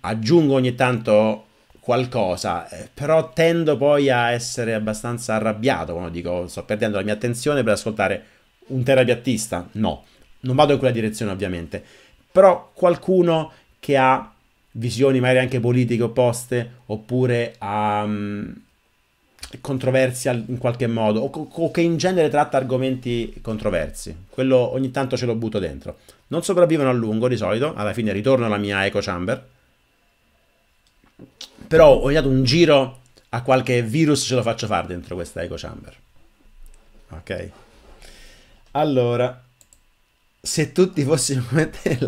aggiungo ogni tanto qualcosa, eh, però tendo poi a essere abbastanza arrabbiato quando dico sto perdendo la mia attenzione per ascoltare un terapiattista, no, non vado in quella direzione ovviamente, però qualcuno che ha visioni magari anche politiche opposte oppure a um, controversia in qualche modo o, o, che in genere tratta argomenti controversi. Quello ogni tanto ce lo butto dentro. Non sopravvivono a lungo di solito, alla fine ritorno alla mia echo chamber. Però ho dato un giro a qualche virus ce lo faccio fare dentro questa echo chamber. Ok. Allora, se tutti fossimo come te, [LAUGHS]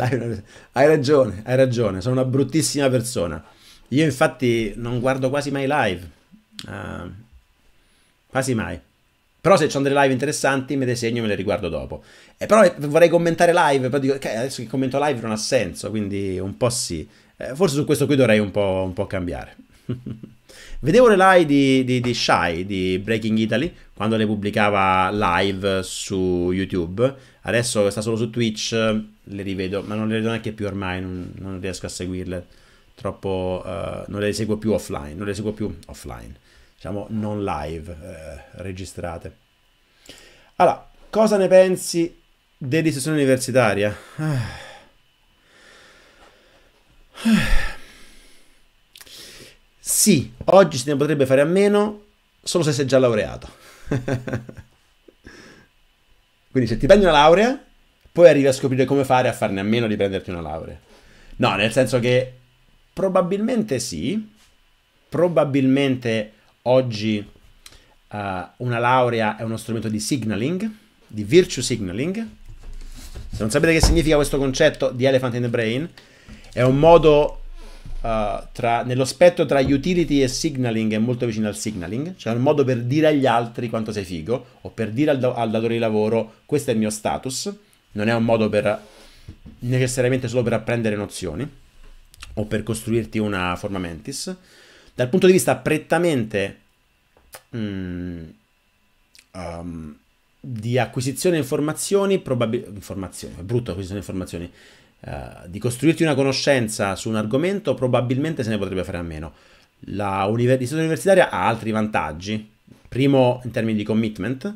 hai ragione, hai ragione, sono una bruttissima persona. Io infatti non guardo quasi mai live, uh, quasi mai. Però se c'è delle live interessanti me le segno e me le riguardo dopo. E però vorrei commentare live, però dico, okay, adesso che commento live non ha senso, quindi un po' sì. Eh, forse su questo qui dovrei un po', un po cambiare. [LAUGHS] Vedevo le live di, di, di Shy, di Breaking Italy, quando le pubblicava live su YouTube. Adesso sta solo su Twitch, le rivedo, ma non le vedo neanche più ormai, non, non riesco a seguirle. Troppo, uh, non le seguo più offline, non le seguo più offline, diciamo non live, uh, registrate. Allora, cosa ne pensi dell'istituzione universitaria? [SIGHS] Sì, oggi se ne potrebbe fare a meno solo se sei già laureato. [LAUGHS] Quindi se ti prendi una laurea, poi arrivi a scoprire come fare a farne a meno di prenderti una laurea. No, nel senso che probabilmente sì, probabilmente oggi uh, una laurea è uno strumento di signaling, di virtue signaling. Se non sapete che significa questo concetto di elephant in the brain, è un modo uh, tra, nello spettro tra utility e signaling è molto vicino al signaling, cioè un modo per dire agli altri quanto sei figo o per dire al, al datore di lavoro questo è il mio status, non è un modo per necessariamente solo per apprendere nozioni o per costruirti una forma mentis. Dal punto di vista prettamente mm, um, di acquisizione informazioni, probabilmente informazioni, è brutto acquisizione informazioni, uh, di costruirti una conoscenza su un argomento, probabilmente se ne potrebbe fare a meno. La università universitaria ha altri vantaggi. Primo, in termini di commitment,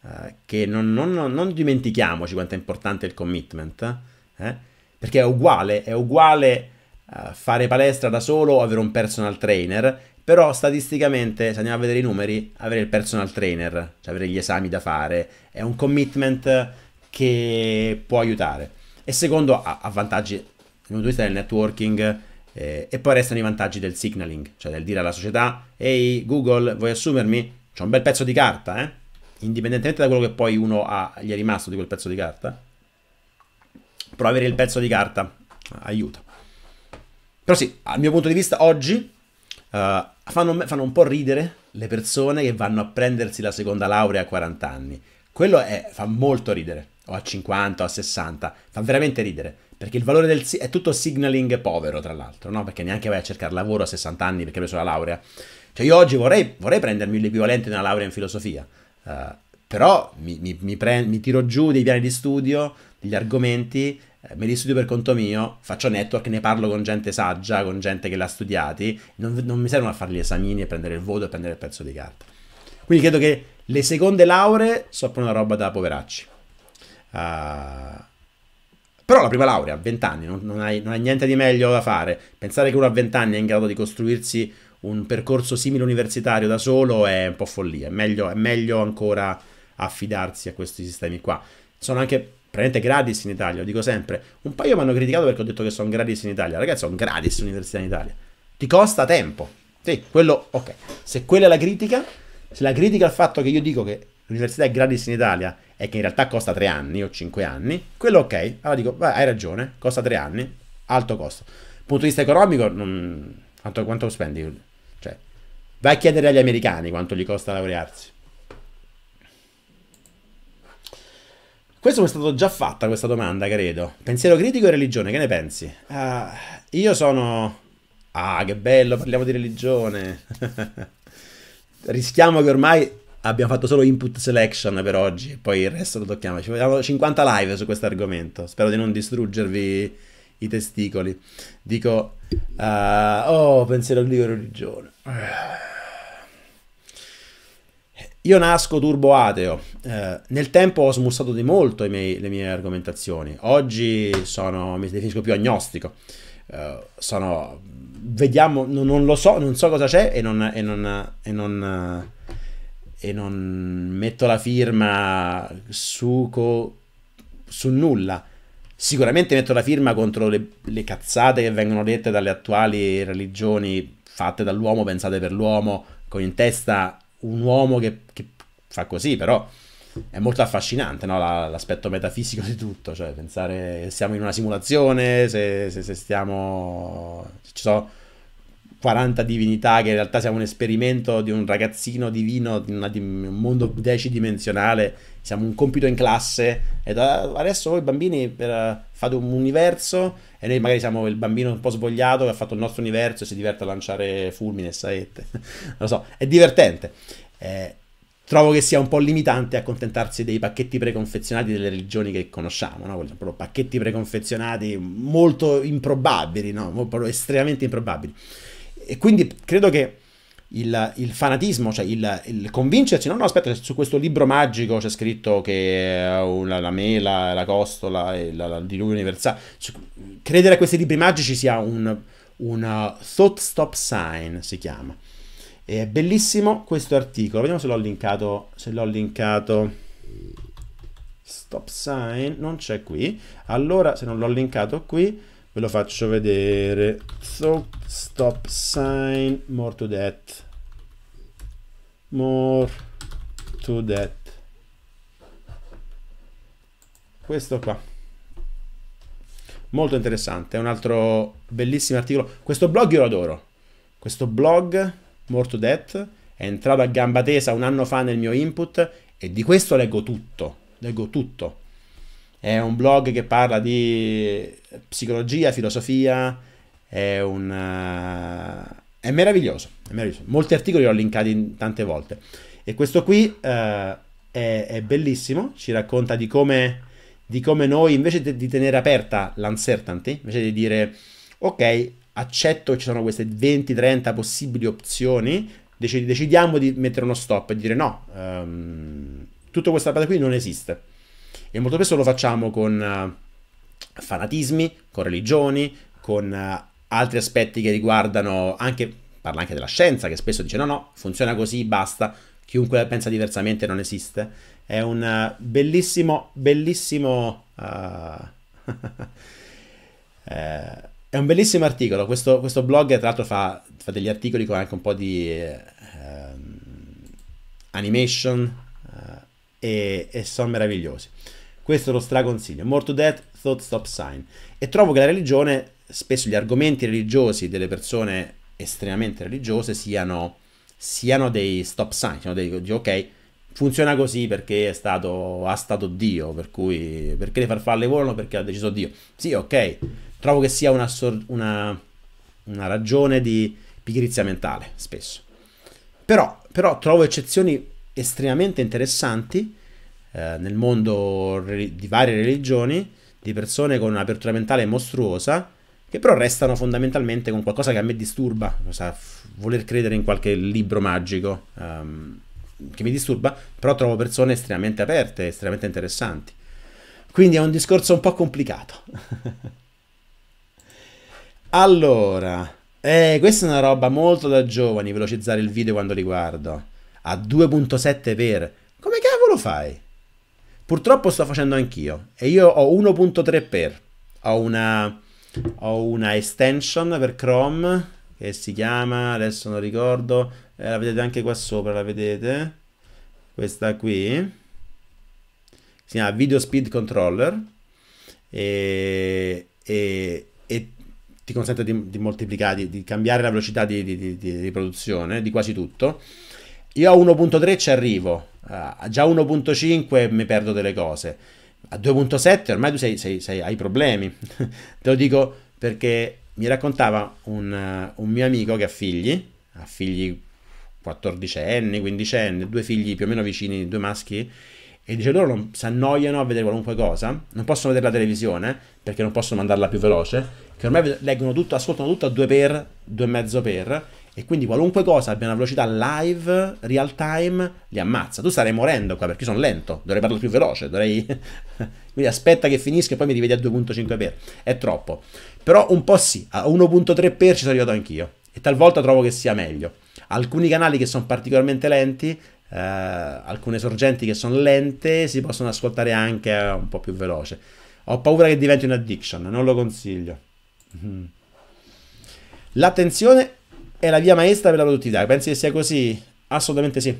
uh, che non, non, non, dimentichiamoci quanto è importante il commitment, eh? perché è uguale, è uguale uh, fare palestra da solo o avere un personal trainer, però statisticamente, se andiamo a vedere i numeri, avere il personal trainer, cioè avere gli esami da fare, è un commitment che può aiutare. E secondo ha, ha vantaggi dal punto di vista del networking eh, e poi restano i vantaggi del signaling, cioè del dire alla società ehi Google vuoi assumermi? C'è un bel pezzo di carta, eh? indipendentemente da quello che poi uno ha, gli è rimasto di quel pezzo di carta. Però avere il pezzo di carta aiuta. Però sì, dal mio punto di vista oggi uh, fanno, fanno un po' ridere le persone che vanno a prendersi la seconda laurea a 40 anni. Quello è, fa molto ridere o a 50 o a 60, fa veramente ridere. Perché il valore del è tutto signaling povero, tra l'altro, no? Perché neanche vai a cercare lavoro a 60 anni perché hai preso la laurea. Cioè, io oggi vorrei, vorrei prendermi l'equivalente di una laurea in filosofia, uh, però mi, mi, mi, pre- mi, tiro giù dei piani di studio, degli argomenti, eh, me li studio per conto mio, faccio network, ne parlo con gente saggia, con gente che l'ha studiati, non, non mi servono a fare gli esamini e prendere il voto e prendere il pezzo di carta. Quindi credo che le seconde lauree sono una roba da poveracci. Uh, però la prima laurea a 20 anni, non, non, hai, non, hai, niente di meglio da fare. Pensare che uno a 20 anni è in grado di costruirsi un percorso simile universitario da solo è un po' follia. È meglio, è meglio ancora affidarsi a questi sistemi qua. Sono anche praticamente gratis in Italia, lo dico sempre. Un paio mi hanno criticato perché ho detto che sono gratis in Italia. Ragazzi, sono gratis l'università in Italia. Ti costa tempo. Sì, quello, ok. Se quella è la critica, se la critica il fatto che io dico che l'università è gratis in Italia e che in realtà costa 3 anni o 5 anni, quello ok. Allora dico, beh, hai ragione, costa 3 anni, alto costo. Punto di vista economico, non... quanto, quanto spendi? Cioè, vai a chiedere agli americani quanto gli costa laurearsi. Questo mi è stato già fatta questa domanda, credo. Pensiero critico e religione, che ne pensi? Uh, io sono... Ah, che bello, parliamo di religione. [LAUGHS] Rischiamo che ormai abbiamo fatto solo input selection per oggi, poi il resto lo tocchiamo. Ci vediamo 50 live su questo argomento. Spero di non distruggervi i testicoli. Dico, uh, oh, pensiero critico e religione. Io nasco turbo ateo. Eh, nel tempo ho smussato di molto miei, le mie argomentazioni. Oggi sono, mi definisco più agnostico. uh, sono... Vediamo, non, non, lo so, non so cosa c'è e non... E non, e non e non metto la firma su, co, su nulla. Sicuramente metto la firma contro le, le, cazzate che vengono dette dalle attuali religioni fatte dall'uomo, pensate per l'uomo, con in testa un uomo che, che fa così, però è molto affascinante no? La, l'aspetto metafisico di tutto, cioè pensare che siamo in una simulazione, se, se, se stiamo... ci sono 40 divinità, che in realtà siamo un esperimento di un ragazzino divino, di, una, di un mondo decidimensionale, siamo un compito in classe, e adesso voi bambini per, fate un universo e noi magari siamo il bambino un po' svogliato che ha fatto il nostro universo e si diverte a lanciare fulmini e saette. [LAUGHS] lo so, è divertente. Eh, trovo che sia un po' limitante accontentarsi dei pacchetti preconfezionati delle religioni che conosciamo, no? Proprio pacchetti preconfezionati molto improbabili, no? Proprio estremamente improbabili. E quindi credo che il, il fanatismo, cioè il, il, convincersi, no, no, aspetta, su questo libro magico c'è scritto che la, la mela, la costola e la, diluvio universale. Credere a questi libri magici sia un, un thought stop sign, si chiama. È bellissimo questo articolo, vediamo se l'ho linkato, se l'ho linkato. Stop sign, non c'è qui. Allora, se non l'ho linkato qui, ve lo faccio vedere. So stop sign more to that. More to that. Questo qua. Molto interessante è un altro bellissimo articolo. Questo blog io lo adoro. Questo blog more to that è entrato a gamba tesa un anno fa nel mio input e di questo leggo tutto. Leggo tutto è un blog che parla di psicologia, filosofia, è un... Uh, è meraviglioso, è meraviglioso. Molti articoli li ho linkati tante volte. E questo qui uh, è, è, bellissimo, ci racconta di come, di come noi, invece di, di tenere aperta l'uncertainty, invece di dire, ok, accetto che ci sono queste 20-30 possibili opzioni, decidiamo di mettere uno stop e dire no, um, tutta questa parte qui non esiste e molto spesso lo facciamo con uh, fanatismi, con religioni, con uh, altri aspetti che riguardano anche, parla anche della scienza, che spesso dice no, no, funziona così, basta, chiunque pensa diversamente non esiste. È un uh, bellissimo, bellissimo... [LAUGHS] eh, è un bellissimo articolo. Questo, questo blog, tra l'altro, fa, fa, degli articoli con anche un po' di eh, animation eh, e, e sono meravigliosi. Questo lo straconsiglio. More to Death, Thought Stop Sign. E trovo che la religione, spesso gli argomenti religiosi delle persone estremamente religiose siano, siano dei stop sign, siano dei, di ok, funziona così perché è stato, ha stato Dio, per cui perché le farfalle volano perché ha deciso Dio. Sì, ok, trovo che sia una, una, una ragione di pigrizia mentale, spesso. Però, però trovo eccezioni estremamente interessanti eh, nel mondo di varie religioni di persone con un'apertura mentale mostruosa che però restano fondamentalmente con qualcosa che a me disturba, cosa, voler credere in qualche libro magico um, che mi disturba, però trovo persone estremamente aperte, estremamente interessanti. Quindi è un discorso un po' complicato. [LAUGHS] allora, eh, questa è una roba molto da giovani, velocizzare il video quando li guardo. A 2.7 per. Come cavolo fai? Purtroppo sto facendo anch'io e io ho 1.3 per. Ho una, ho una extension per Chrome che si chiama, adesso non ricordo, eh, la vedete anche qua sopra, la vedete? Questa qui. Si chiama Video Speed Controller e, e, e ti consente di, di moltiplicare, di, di, cambiare la velocità di, di, riproduzione di quasi tutto. Io a 1.3 ci arrivo, a già 1.5 mi perdo delle cose. A 2.7 ormai tu sei, sei, sei, hai problemi. [LAUGHS] Te lo dico perché mi raccontava un, un, mio amico che ha figli, ha figli 14 anni, 15 anni, due figli più o meno vicini, due maschi, e dice loro non si annoiano a vedere qualunque cosa, non possono vedere la televisione perché non possono mandarla più veloce, che ormai leggono tutto, ascoltano tutto a 2 per, 2,5 per, e quindi qualunque cosa abbia una velocità live, real time, li ammazza. Tu starei morendo qua perché sono lento, dovrei parlare più veloce, dovrei... [LAUGHS] quindi aspetta che finisca e poi mi rivedi a 2.5 per. È troppo. Però un po' sì, a 1.3 per ci sono arrivato anch'io e talvolta trovo che sia meglio. Alcuni canali che sono particolarmente lenti, eh, alcune sorgenti che sono lente, si possono ascoltare anche un po' più veloce. Ho paura che diventi un'addiction, non lo consiglio. Mm. L'attenzione è la via maestra per la produttività. Pensi che sia così? Assolutamente sì.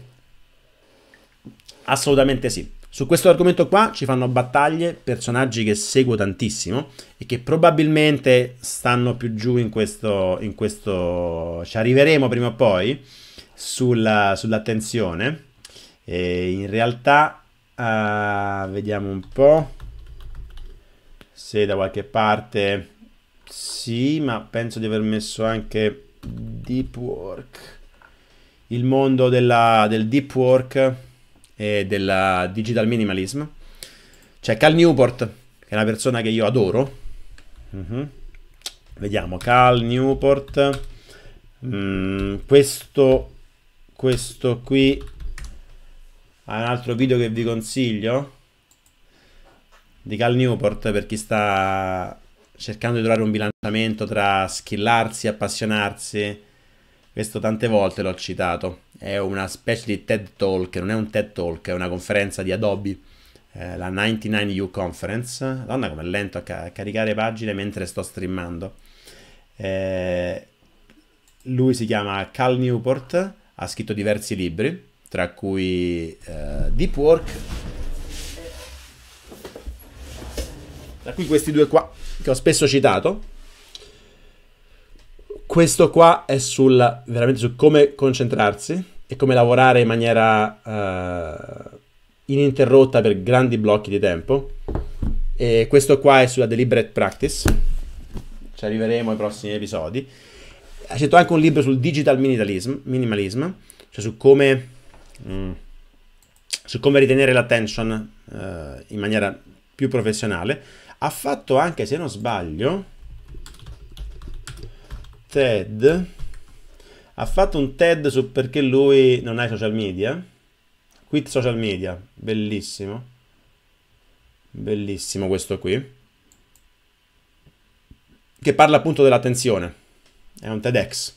Assolutamente sì. Su questo argomento qua ci fanno battaglie personaggi che seguo tantissimo e che probabilmente stanno più giù in questo... In questo ci arriveremo prima o poi sulla, sull'attenzione. E in realtà uh, vediamo un po' se da qualche parte sì, ma penso di aver messo anche deep work. Il mondo della, del deep work e del digital minimalism. C'è Cal Newport, che è una persona che io adoro. Uh-huh. Vediamo, Cal Newport. Mm, questo, questo qui è un altro video che vi consiglio di Cal Newport per chi sta cercando di trovare un bilanciamento tra skillarsi e appassionarsi. Questo tante volte l'ho citato. È una specie di TED Talk, non è un TED Talk, è una conferenza di Adobe, eh, la 99U Conference. Madonna come è lento a, ca- a, caricare pagine mentre sto streamando. Eh, lui si chiama Cal Newport, ha scritto diversi libri, tra cui eh, Deep Work, tra cui questi due qua che ho spesso citato. Questo qua è sul, veramente su come concentrarsi e come lavorare in maniera uh, ininterrotta per grandi blocchi di tempo. E questo qua è sulla deliberate practice. Ci arriveremo ai prossimi episodi. Ha scritto anche un libro sul digital minimalism, minimalism cioè su come, mm, su come ritenere l'attention uh, in maniera più professionale ha fatto anche, se non sbaglio, TED. Ha fatto un TED su perché lui non ha i social media. Quit social media, bellissimo. Bellissimo questo qui. Che parla appunto dell'attenzione. È un TEDx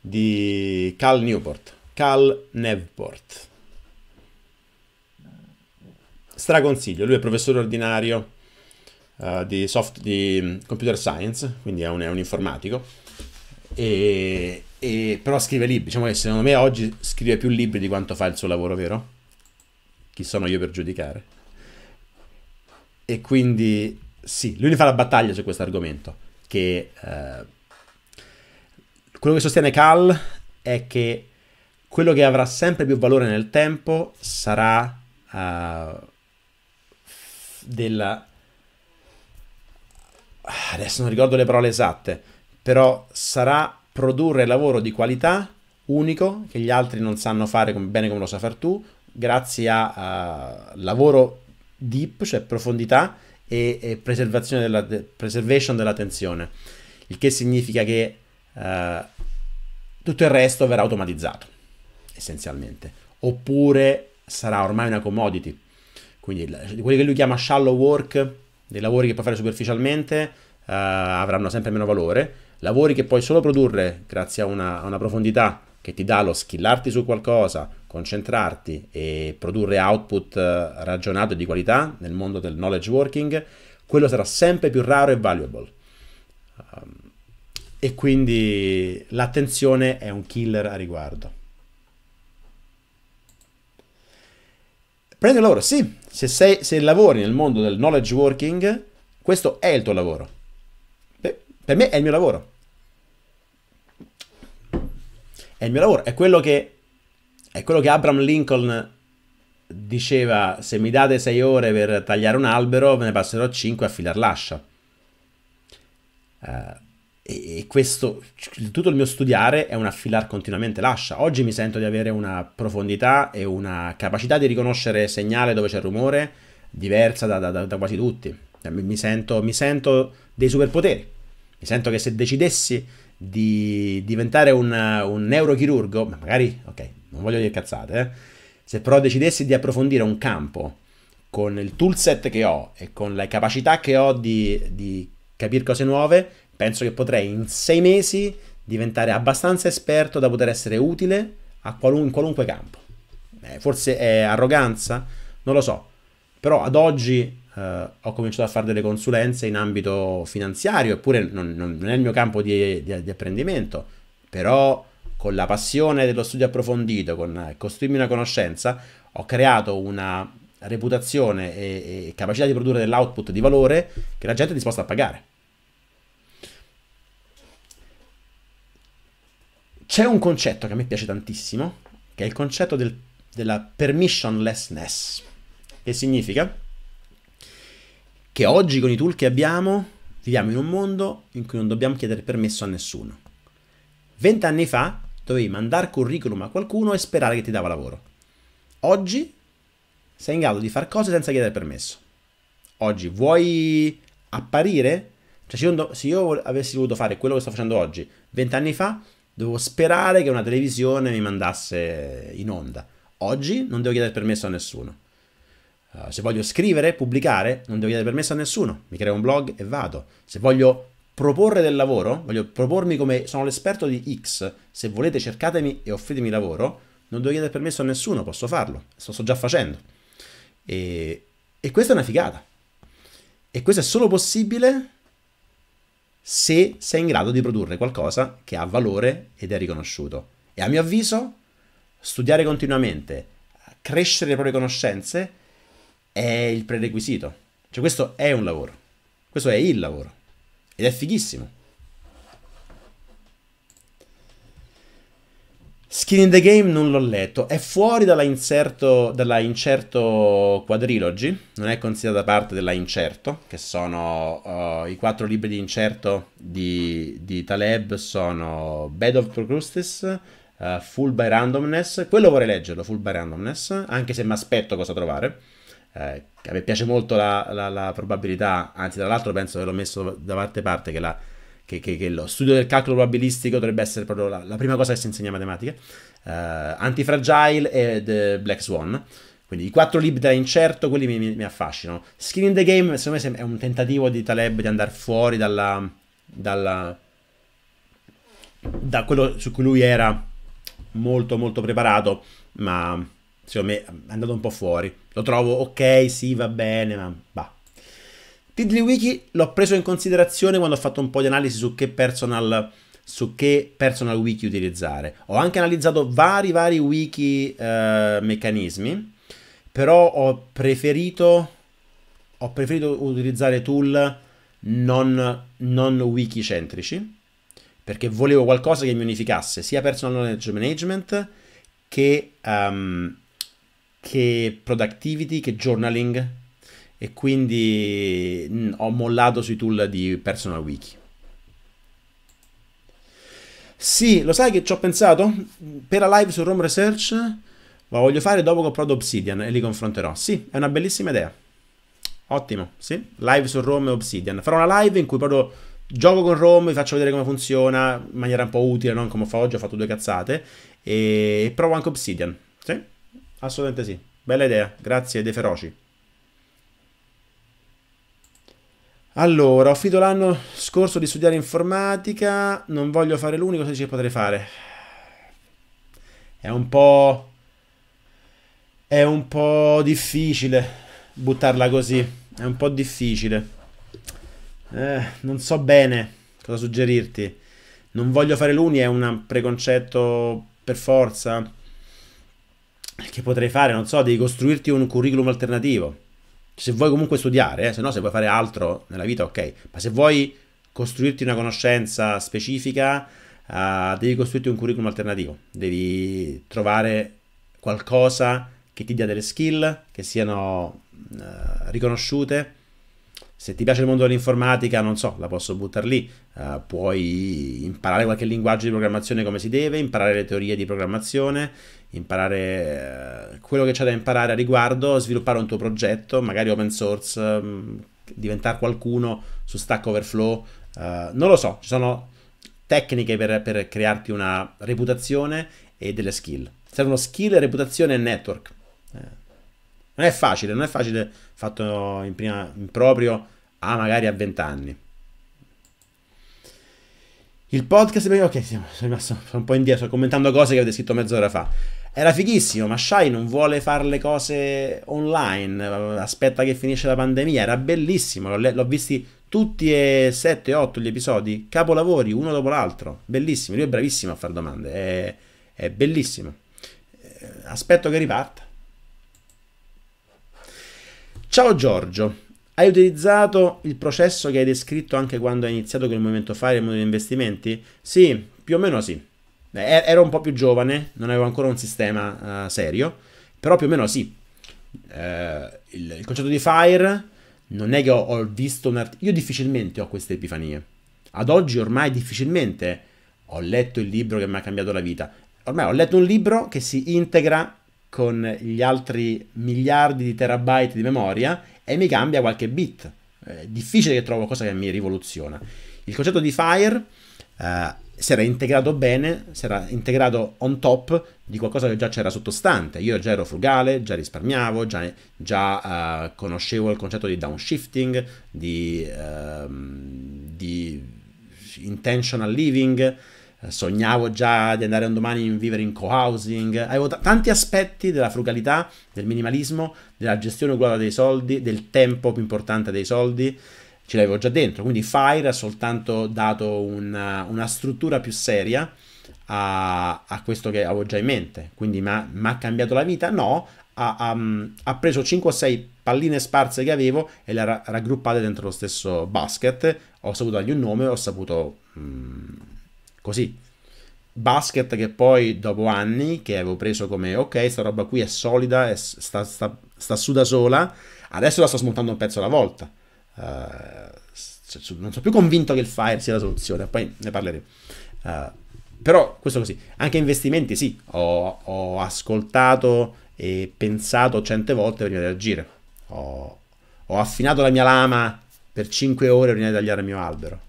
di Cal Newport. Cal Nevport. Straconsiglio, lui è professore ordinario uh, di, soft, di mm, computer science, quindi è un, è un informatico, e, e, però scrive libri. Diciamo che secondo me oggi scrive più libri di quanto fa il suo lavoro, vero? Chi sono io per giudicare? E quindi sì, lui ne fa la battaglia su questo argomento, che uh, quello che sostiene Cal è che quello che avrà sempre più valore nel tempo sarà uh, della adesso non ricordo le parole esatte, però sarà produrre lavoro di qualità unico che gli altri non sanno fare bene come lo sai fare tu, grazie a, uh, lavoro deep, cioè profondità e, e preservazione della, de, preservation dell'attenzione, il che significa che uh, tutto il resto verrà automatizzato, essenzialmente, oppure sarà ormai una commodity, quindi quelli che lui chiama shallow work dei lavori che puoi fare superficialmente uh, avranno sempre meno valore, lavori che puoi solo produrre grazie a una, a una profondità che ti dà lo skillarti su qualcosa, concentrarti e produrre output uh, ragionato e di qualità nel mondo del knowledge working, quello sarà sempre più raro e valuable. Um, e quindi l'attenzione è un killer a riguardo. Prendi il lavoro, sì, se, sei, se lavori nel mondo del knowledge working, questo è il tuo lavoro. Beh, per me è il mio lavoro. È il mio lavoro, è quello che, è quello che Abraham Lincoln diceva, se mi date sei ore per tagliare un albero, ve ne passerò cinque a filar l'ascia. Uh, e questo, tutto il mio studiare è un affilare continuamente l'ascia. Oggi mi sento di avere una profondità e una capacità di riconoscere segnale dove c'è rumore diversa da, da, da quasi tutti. Cioè, mi sento, mi sento dei superpoteri. Mi sento che se decidessi di diventare un, un neurochirurgo, ma magari, ok, non voglio dire cazzate, eh, se però decidessi di approfondire un campo con il toolset che ho e con le capacità che ho di, di capire cose nuove, penso che potrei in sei mesi diventare abbastanza esperto da poter essere utile qualun- in qualunque campo. Eh, forse è arroganza, non lo so, però ad oggi eh, ho cominciato a fare delle consulenze in ambito finanziario, eppure non, non, non è il mio campo di, di, di, apprendimento, però con la passione dello studio approfondito, con eh, costruirmi una conoscenza, ho creato una reputazione e, e capacità di produrre dell'output di valore che la gente è disposta a pagare. C'è un concetto che a me piace tantissimo, che è il concetto del, della permissionlessness, che significa che oggi con i tool che abbiamo viviamo in un mondo in cui non dobbiamo chiedere permesso a nessuno. Vent'anni fa dovevi mandare curriculum a qualcuno e sperare che ti dava lavoro. Oggi sei in grado di fare cose senza chiedere permesso. Oggi vuoi apparire? Cioè, se io, avessi voluto fare quello che sto facendo oggi, vent'anni fa, dovevo sperare che una televisione mi mandasse in onda. Oggi non devo chiedere permesso a nessuno. Uh, se voglio scrivere, pubblicare, non devo chiedere permesso a nessuno. Mi creo un blog e vado. Se voglio proporre del lavoro, voglio propormi come sono l'esperto di X, se volete cercatemi e offritemi lavoro, non devo chiedere permesso a nessuno, posso farlo. Lo sto già facendo. E, e questa è una figata. E questo è solo possibile se sei in grado di produrre qualcosa che ha valore ed è riconosciuto. E a mio avviso, studiare continuamente, crescere le proprie conoscenze è il prerequisito. Cioè questo è un lavoro. Questo è il lavoro. Ed è fighissimo. Skin in the Game non l'ho letto, è fuori dalla, inserto, dalla Incerto Quadrilogy, non è considerata parte della Incerto, che sono uh, i quattro libri di Incerto di, di Taleb, sono Bed of Procrustes, uh, Full by Randomness, quello vorrei leggerlo, Full by Randomness, anche se mi aspetto cosa trovare. Eh, a me piace molto la, la, la probabilità, anzi tra l'altro penso che l'ho messo da parte parte che la che, che, che, lo studio del calcolo probabilistico dovrebbe essere proprio la, la prima cosa che si insegna a matematica, uh, Antifragile e The Black Swan. Quindi i quattro libri da incerto, quelli mi, mi, mi, affascinano. Skin in the Game, secondo me è un tentativo di Taleb di andare fuori dalla, dalla, da quello su cui lui era molto molto preparato, ma secondo me è andato un po' fuori. Lo trovo ok, sì, va bene, ma bah, TiddlyWiki l'ho preso in considerazione quando ho fatto un po' di analisi su che personal, su che personal wiki utilizzare. Ho anche analizzato vari vari wiki eh, meccanismi, però ho preferito, ho preferito utilizzare tool non, non wiki centrici perché volevo qualcosa che mi unificasse sia personal knowledge management che, um, che productivity, che journaling e quindi mh, mm, ho mollato sui tool di Personal Wiki. Sì, lo sai che ci ho pensato? Per la live su Rome Research la voglio fare dopo che ho provato Obsidian e li confronterò. Sì, è una bellissima idea. Ottimo, sì. Live su Rome e Obsidian. Farò una live in cui proprio gioco con Rome, vi faccio vedere come funziona in maniera un po' utile, non come fa oggi, ho fatto due cazzate. E provo anche Obsidian. Sì, assolutamente sì. Bella idea. Grazie dei feroci. Allora, ho finito l'anno scorso di studiare informatica, non voglio fare l'unico, se ci potrei fare. È un po'... È un po' difficile buttarla così, è un po' difficile. Eh, non so bene cosa suggerirti. Non voglio fare l'uni, è un preconcetto per forza. Che potrei fare? Non so, devi costruirti un curriculum alternativo se vuoi comunque studiare, eh, se no se vuoi fare altro nella vita, ok, ma se vuoi costruirti una conoscenza specifica, uh, devi costruirti un curriculum alternativo, devi trovare qualcosa che ti dia delle skill, che siano uh, riconosciute. Se ti piace il mondo dell'informatica, non so, la posso buttare lì. Uh, puoi imparare qualche linguaggio di programmazione come si deve, imparare le teorie di programmazione, imparare eh, quello che c'è da imparare a riguardo, sviluppare un tuo progetto, magari open source, mm, diventare qualcuno su Stack Overflow, uh, non lo so, ci sono tecniche per, per crearti una reputazione e delle skill. Servono skill, reputazione e network. Non è facile, non è facile fatto in, prima, in proprio a magari a 20 anni. Il podcast, ok, sono rimasto un po' indietro commentando cose che avete scritto mezz'ora fa. Era fighissimo, ma Shai non vuole fare le cose online, aspetta che finisce la pandemia, era bellissimo, l'ho, visti tutti e 7-8 gli episodi, capolavori, uno dopo l'altro, bellissimo, lui è bravissimo a fare domande, è, è bellissimo. Eh, aspetto che riparta. Ciao Giorgio, hai utilizzato il processo che hai descritto anche quando hai iniziato con il movimento FIRE e il mondo di investimenti? Sì, più o meno sì. ero un po' più giovane, non avevo ancora un sistema uh, serio, però più o meno sì. Uh, il, il, concetto di FIRE non è che ho, ho visto un articolo... Io difficilmente ho queste epifanie. Ad oggi ormai difficilmente ho letto il libro che mi ha cambiato la vita. Ormai ho letto un libro che si integra con gli altri miliardi di terabyte di memoria e mi cambia qualche bit. È difficile che trovo qualcosa che mi rivoluziona. Il concetto di Fire eh, si era integrato bene, si era integrato on top di qualcosa che già c'era sottostante. Io già ero frugale, già risparmiavo, già, già uh, conoscevo il concetto di downshifting, di, uh, di intentional living, sognavo già di andare un domani a vivere in co-housing, avevo t- tanti aspetti della frugalità, del minimalismo, della gestione uguale dei soldi, del tempo più importante dei soldi, ce l'avevo già dentro, quindi Fire ha soltanto dato una, una struttura più seria a, a, questo che avevo già in mente, quindi mi ha cambiato la vita? No, ha, ha, ha, preso 5 o 6 palline sparse che avevo e le ha raggruppate dentro lo stesso basket, ho saputo dargli un nome, ho saputo... Mm, così. Basket che poi dopo anni che avevo preso come ok, sta roba qui è solida, è, sta, sta, sta, su da sola, adesso la sto smontando un pezzo alla volta. Uh, non sono più convinto che il Fire sia la soluzione, poi ne parleremo. Uh, però questo così, anche investimenti sì, ho, ho, ascoltato e pensato cente volte prima di agire. Ho, ho affinato la mia lama per 5 ore prima di tagliare il mio albero.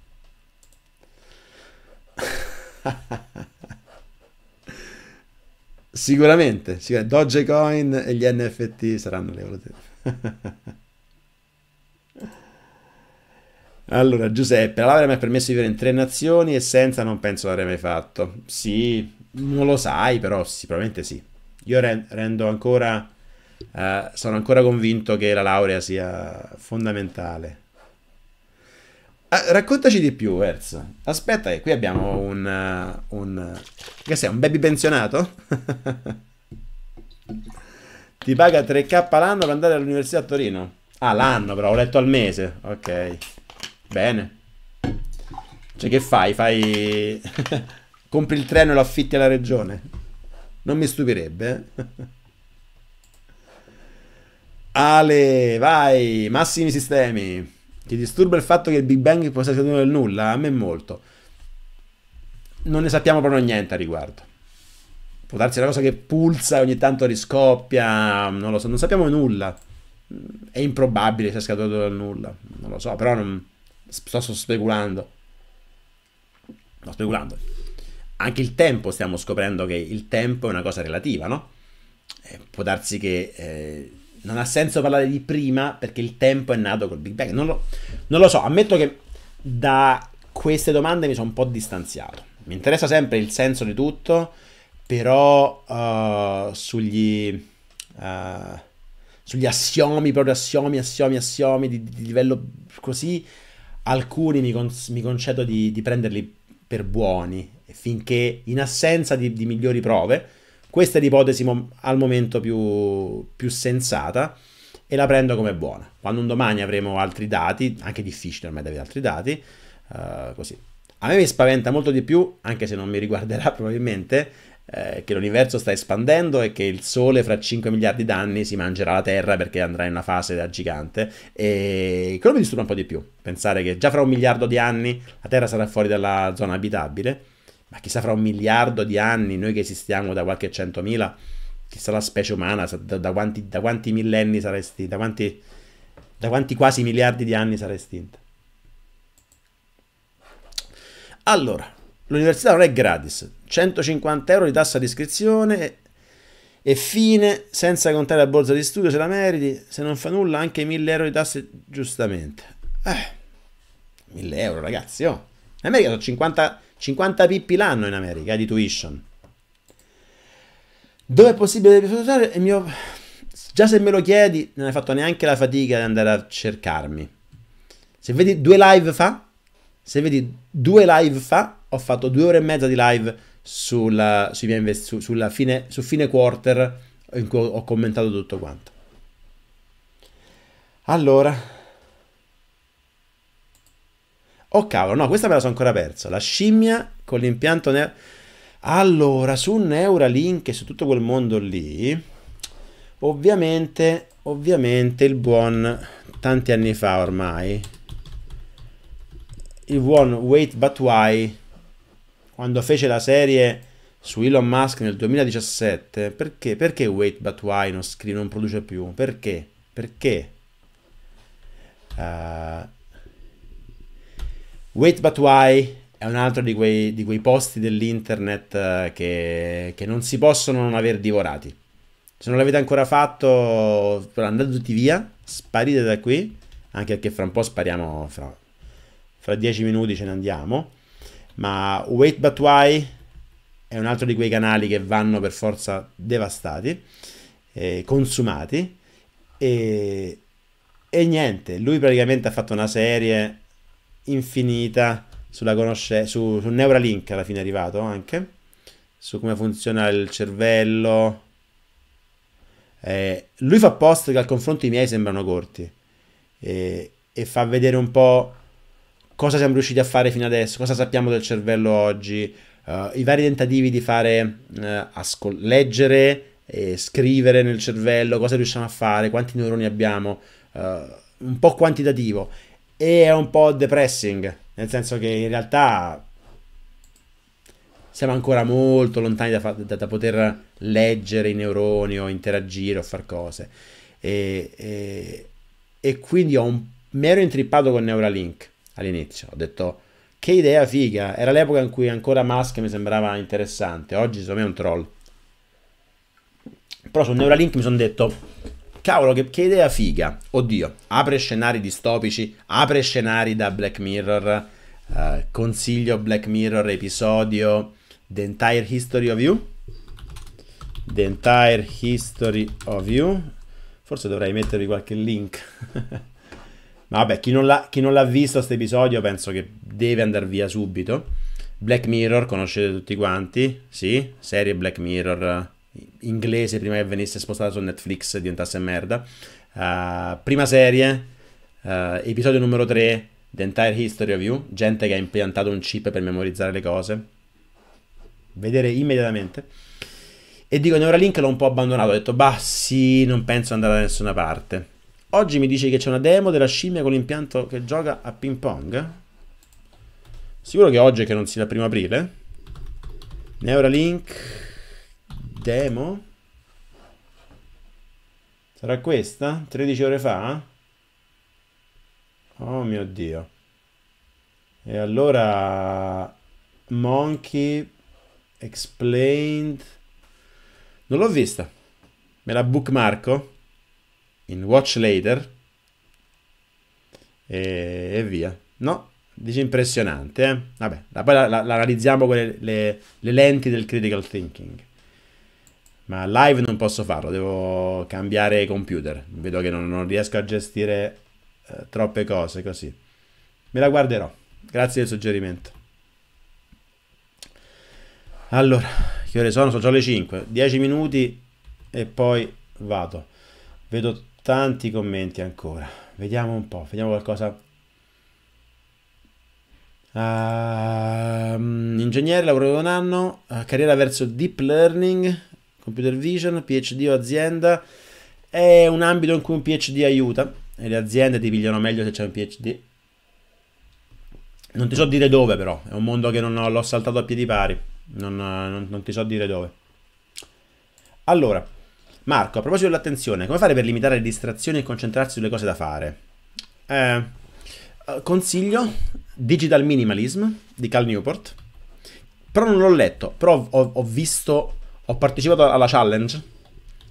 [LAUGHS] sicuramente, sicuramente. Dogecoin e gli NFT saranno le valute. [LAUGHS] allora, Giuseppe, la laurea mi ha permesso di vivere in tre nazioni e senza non penso l'avrei mai fatto. Sì, non lo sai, però sicuramente sì. Io rendo ancora, uh, sono ancora convinto che la laurea sia fondamentale. Ah, raccontaci di più, Erz. Aspetta, qui abbiamo un. Uh, un che sei, un baby pensionato? [LAUGHS] Ti paga 3k l'anno per andare all'università a Torino? Ah, l'anno, però ho letto al mese. Ok. Bene. Cioè, che fai? Fai. [LAUGHS] Compri il treno e lo affitti alla regione? Non mi stupirebbe. Eh? [LAUGHS] Ale, vai, massimi sistemi. Ti disturba il fatto che il Big Bang possa essere nel nulla? A me molto. Non ne sappiamo proprio niente a riguardo. Può darsi una cosa che pulsa e ogni tanto riscoppia, non lo so, non sappiamo nulla. È improbabile sia scattato dal nulla, non lo so, però non... sto, sto speculando. Sto speculando. Anche il tempo stiamo scoprendo che il tempo è una cosa relativa, no? Eh, può darsi che eh, non ha senso parlare di prima perché il tempo è nato col Big Bang. Non lo, non lo so, ammetto che da queste domande mi sono un po' distanziato. Mi interessa sempre il senso di tutto, però uh, sugli, uh, sugli assiomi, proprio assiomi, assiomi, assiomi di, di livello così, alcuni mi, con, mi concedo di, di, prenderli per buoni, finché in assenza di, di migliori prove questa è l'ipotesi al momento più, più sensata e la prendo come buona. Quando un domani avremo altri dati, anche difficile ormai avere altri dati, uh, così. A me mi spaventa molto di più, anche se non mi riguarderà [LAUGHS] probabilmente, eh, che l'universo sta espandendo e che il Sole fra 5 miliardi d'anni si mangerà la Terra perché andrà in una fase da gigante. E quello mi disturba un po' di più. Pensare che già fra un miliardo di anni la Terra sarà fuori dalla zona abitabile ma chissà fra un miliardo di anni, noi che esistiamo da qualche centomila, chissà la specie umana, da, da, quanti, da quanti, millenni sarà estinta, da quanti, da quanti quasi miliardi di anni sarà estinta. Allora, l'università non è gratis, 150 euro di tassa di iscrizione e fine, senza contare la borsa di studio se la meriti, se non fa nulla anche 1000 euro di tasse giustamente. Eh, 1000 euro ragazzi, oh. In America sono 50, 50 pippi l'anno in America eh, di tuition. Dove è possibile usare il mio... Già se me lo chiedi, non hai fatto neanche la fatica di andare a cercarmi. Se vedi due live fa, se vedi due live fa, ho fatto due ore e mezza di live sulla, su, sulla fine, su fine quarter in cui ho commentato tutto quanto. Allora. Oh cavolo, no, questa me la sono ancora persa. La scimmia con l'impianto... Ne- allora, su Neuralink e su tutto quel mondo lì, ovviamente, ovviamente il buon, tanti anni fa ormai, il buon Wait But Why, quando fece la serie su Elon Musk nel 2017, perché, perché Wait But Why non, scrive, non produce più? Perché? Perché? Uh, Wait But Why è un altro di quei, di quei posti dell'internet uh, che, che, non si possono non aver divorati. Se non l'avete ancora fatto, andate tutti via, sparite da qui, anche perché fra un po' spariamo fra fra dieci minuti ce ne andiamo. Ma Wait But Why è un altro di quei canali che vanno per forza devastati, eh, consumati. E, e niente, lui praticamente ha fatto una serie infinita sulla conoscenza, su, su Neuralink alla fine è arrivato anche, su come funziona il cervello. Eh, lui fa post che al confronto i miei sembrano corti e, e fa vedere un po' cosa siamo riusciti a fare fino adesso, cosa sappiamo del cervello oggi, uh, i vari tentativi di fare, uh, leggere e scrivere nel cervello, cosa riusciamo a fare, quanti neuroni abbiamo, uh, un po' quantitativo e è un po' depressing, nel senso che in realtà siamo ancora molto lontani da, da, da poter leggere i neuroni o interagire o fare cose. E, e, e quindi ho un, mi ero intrippato con Neuralink all'inizio. Ho detto che idea figa. Era l'epoca in cui ancora Musk mi sembrava interessante. Oggi secondo me è un troll. Però su Neuralink mi sono detto cavolo che, che, idea figa. Oddio, apre scenari distopici, apre scenari da Black Mirror. Uh, consiglio Black Mirror episodio The Entire History of You. The Entire History of You. Forse dovrei mettervi qualche link. [LAUGHS] Ma vabbè, chi non l'ha, chi non l'ha visto questo episodio penso che deve andare via subito. Black Mirror, conoscete tutti quanti? Sì, serie Black Mirror inglese prima che venisse spostata su Netflix e diventasse merda. Uh, prima serie, uh, episodio numero 3, The Entire History of You, gente che ha impiantato un chip per memorizzare le cose. Vedere immediatamente. E dico, Neuralink l'ho un po' abbandonato, ho detto, bah sì, non penso andare da nessuna parte. Oggi mi dici che c'è una demo della scimmia con l'impianto che gioca a ping pong? Sicuro che oggi è che non sia il primo aprile? Neuralink demo? Sarà questa? 13 ore fa? Oh mio dio. E allora Monkey Explained Non l'ho vista. Me la bookmarco? in Watch Later e, e via. No, dice impressionante, eh? Vabbè, poi la, la, la analizziamo con le, le, le, lenti del critical thinking. Ma live non posso farlo, devo cambiare computer. Vedo che non, non riesco a gestire eh, troppe cose così. Me la guarderò. Grazie del suggerimento. Allora, che ore sono? Sono già le 5. 10 minuti e poi vado. Vedo tanti commenti ancora. Vediamo un po', vediamo qualcosa. Uh, ingegnere, lavoro da un anno, uh, carriera verso deep learning, computer vision, PhD o azienda. È un ambito in cui un PhD aiuta e le aziende ti pigliano meglio se c'è un PhD. Non ti so dire dove però, è un mondo che non ho, l'ho saltato a piedi pari, non, non, non ti so dire dove. Allora, Marco, a proposito dell'attenzione, come fare per limitare le distrazioni e concentrarsi sulle cose da fare? Eh, consiglio Digital Minimalism di Cal Newport, Però non l'ho letto, però ho, ho visto, ho partecipato alla challenge,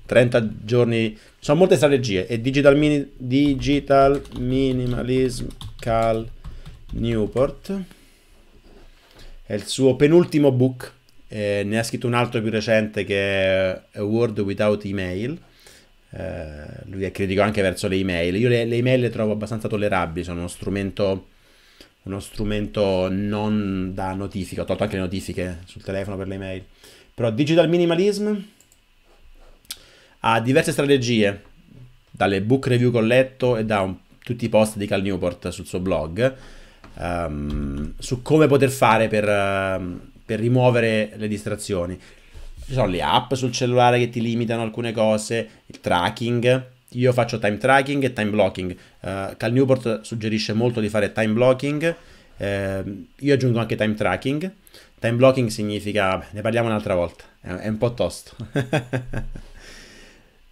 30 giorni, sono molte strategie, e Digital, Mini, Digital Minimalism Cal Newport, è il suo penultimo book, eh, ne ha scritto un altro più recente che è A World Without Email, eh, lui è critico anche verso le email, io le, le email le trovo abbastanza tollerabili, sono uno strumento uno strumento non da notifica, ho tolto anche le notifiche sul telefono per le email. Però Digital Minimalism ha diverse strategie, dalle book review che ho letto e da un, tutti i post di Cal Newport sul suo blog, um, su come poter fare per, uh, per rimuovere le distrazioni. Ci sono le app sul cellulare che ti limitano alcune cose, il tracking, io faccio time tracking e time blocking. Uh, Cal Newport suggerisce molto di fare time blocking. Uh, io aggiungo anche time tracking. Time blocking significa, ne parliamo un'altra volta, è, un po' tosto. [LAUGHS]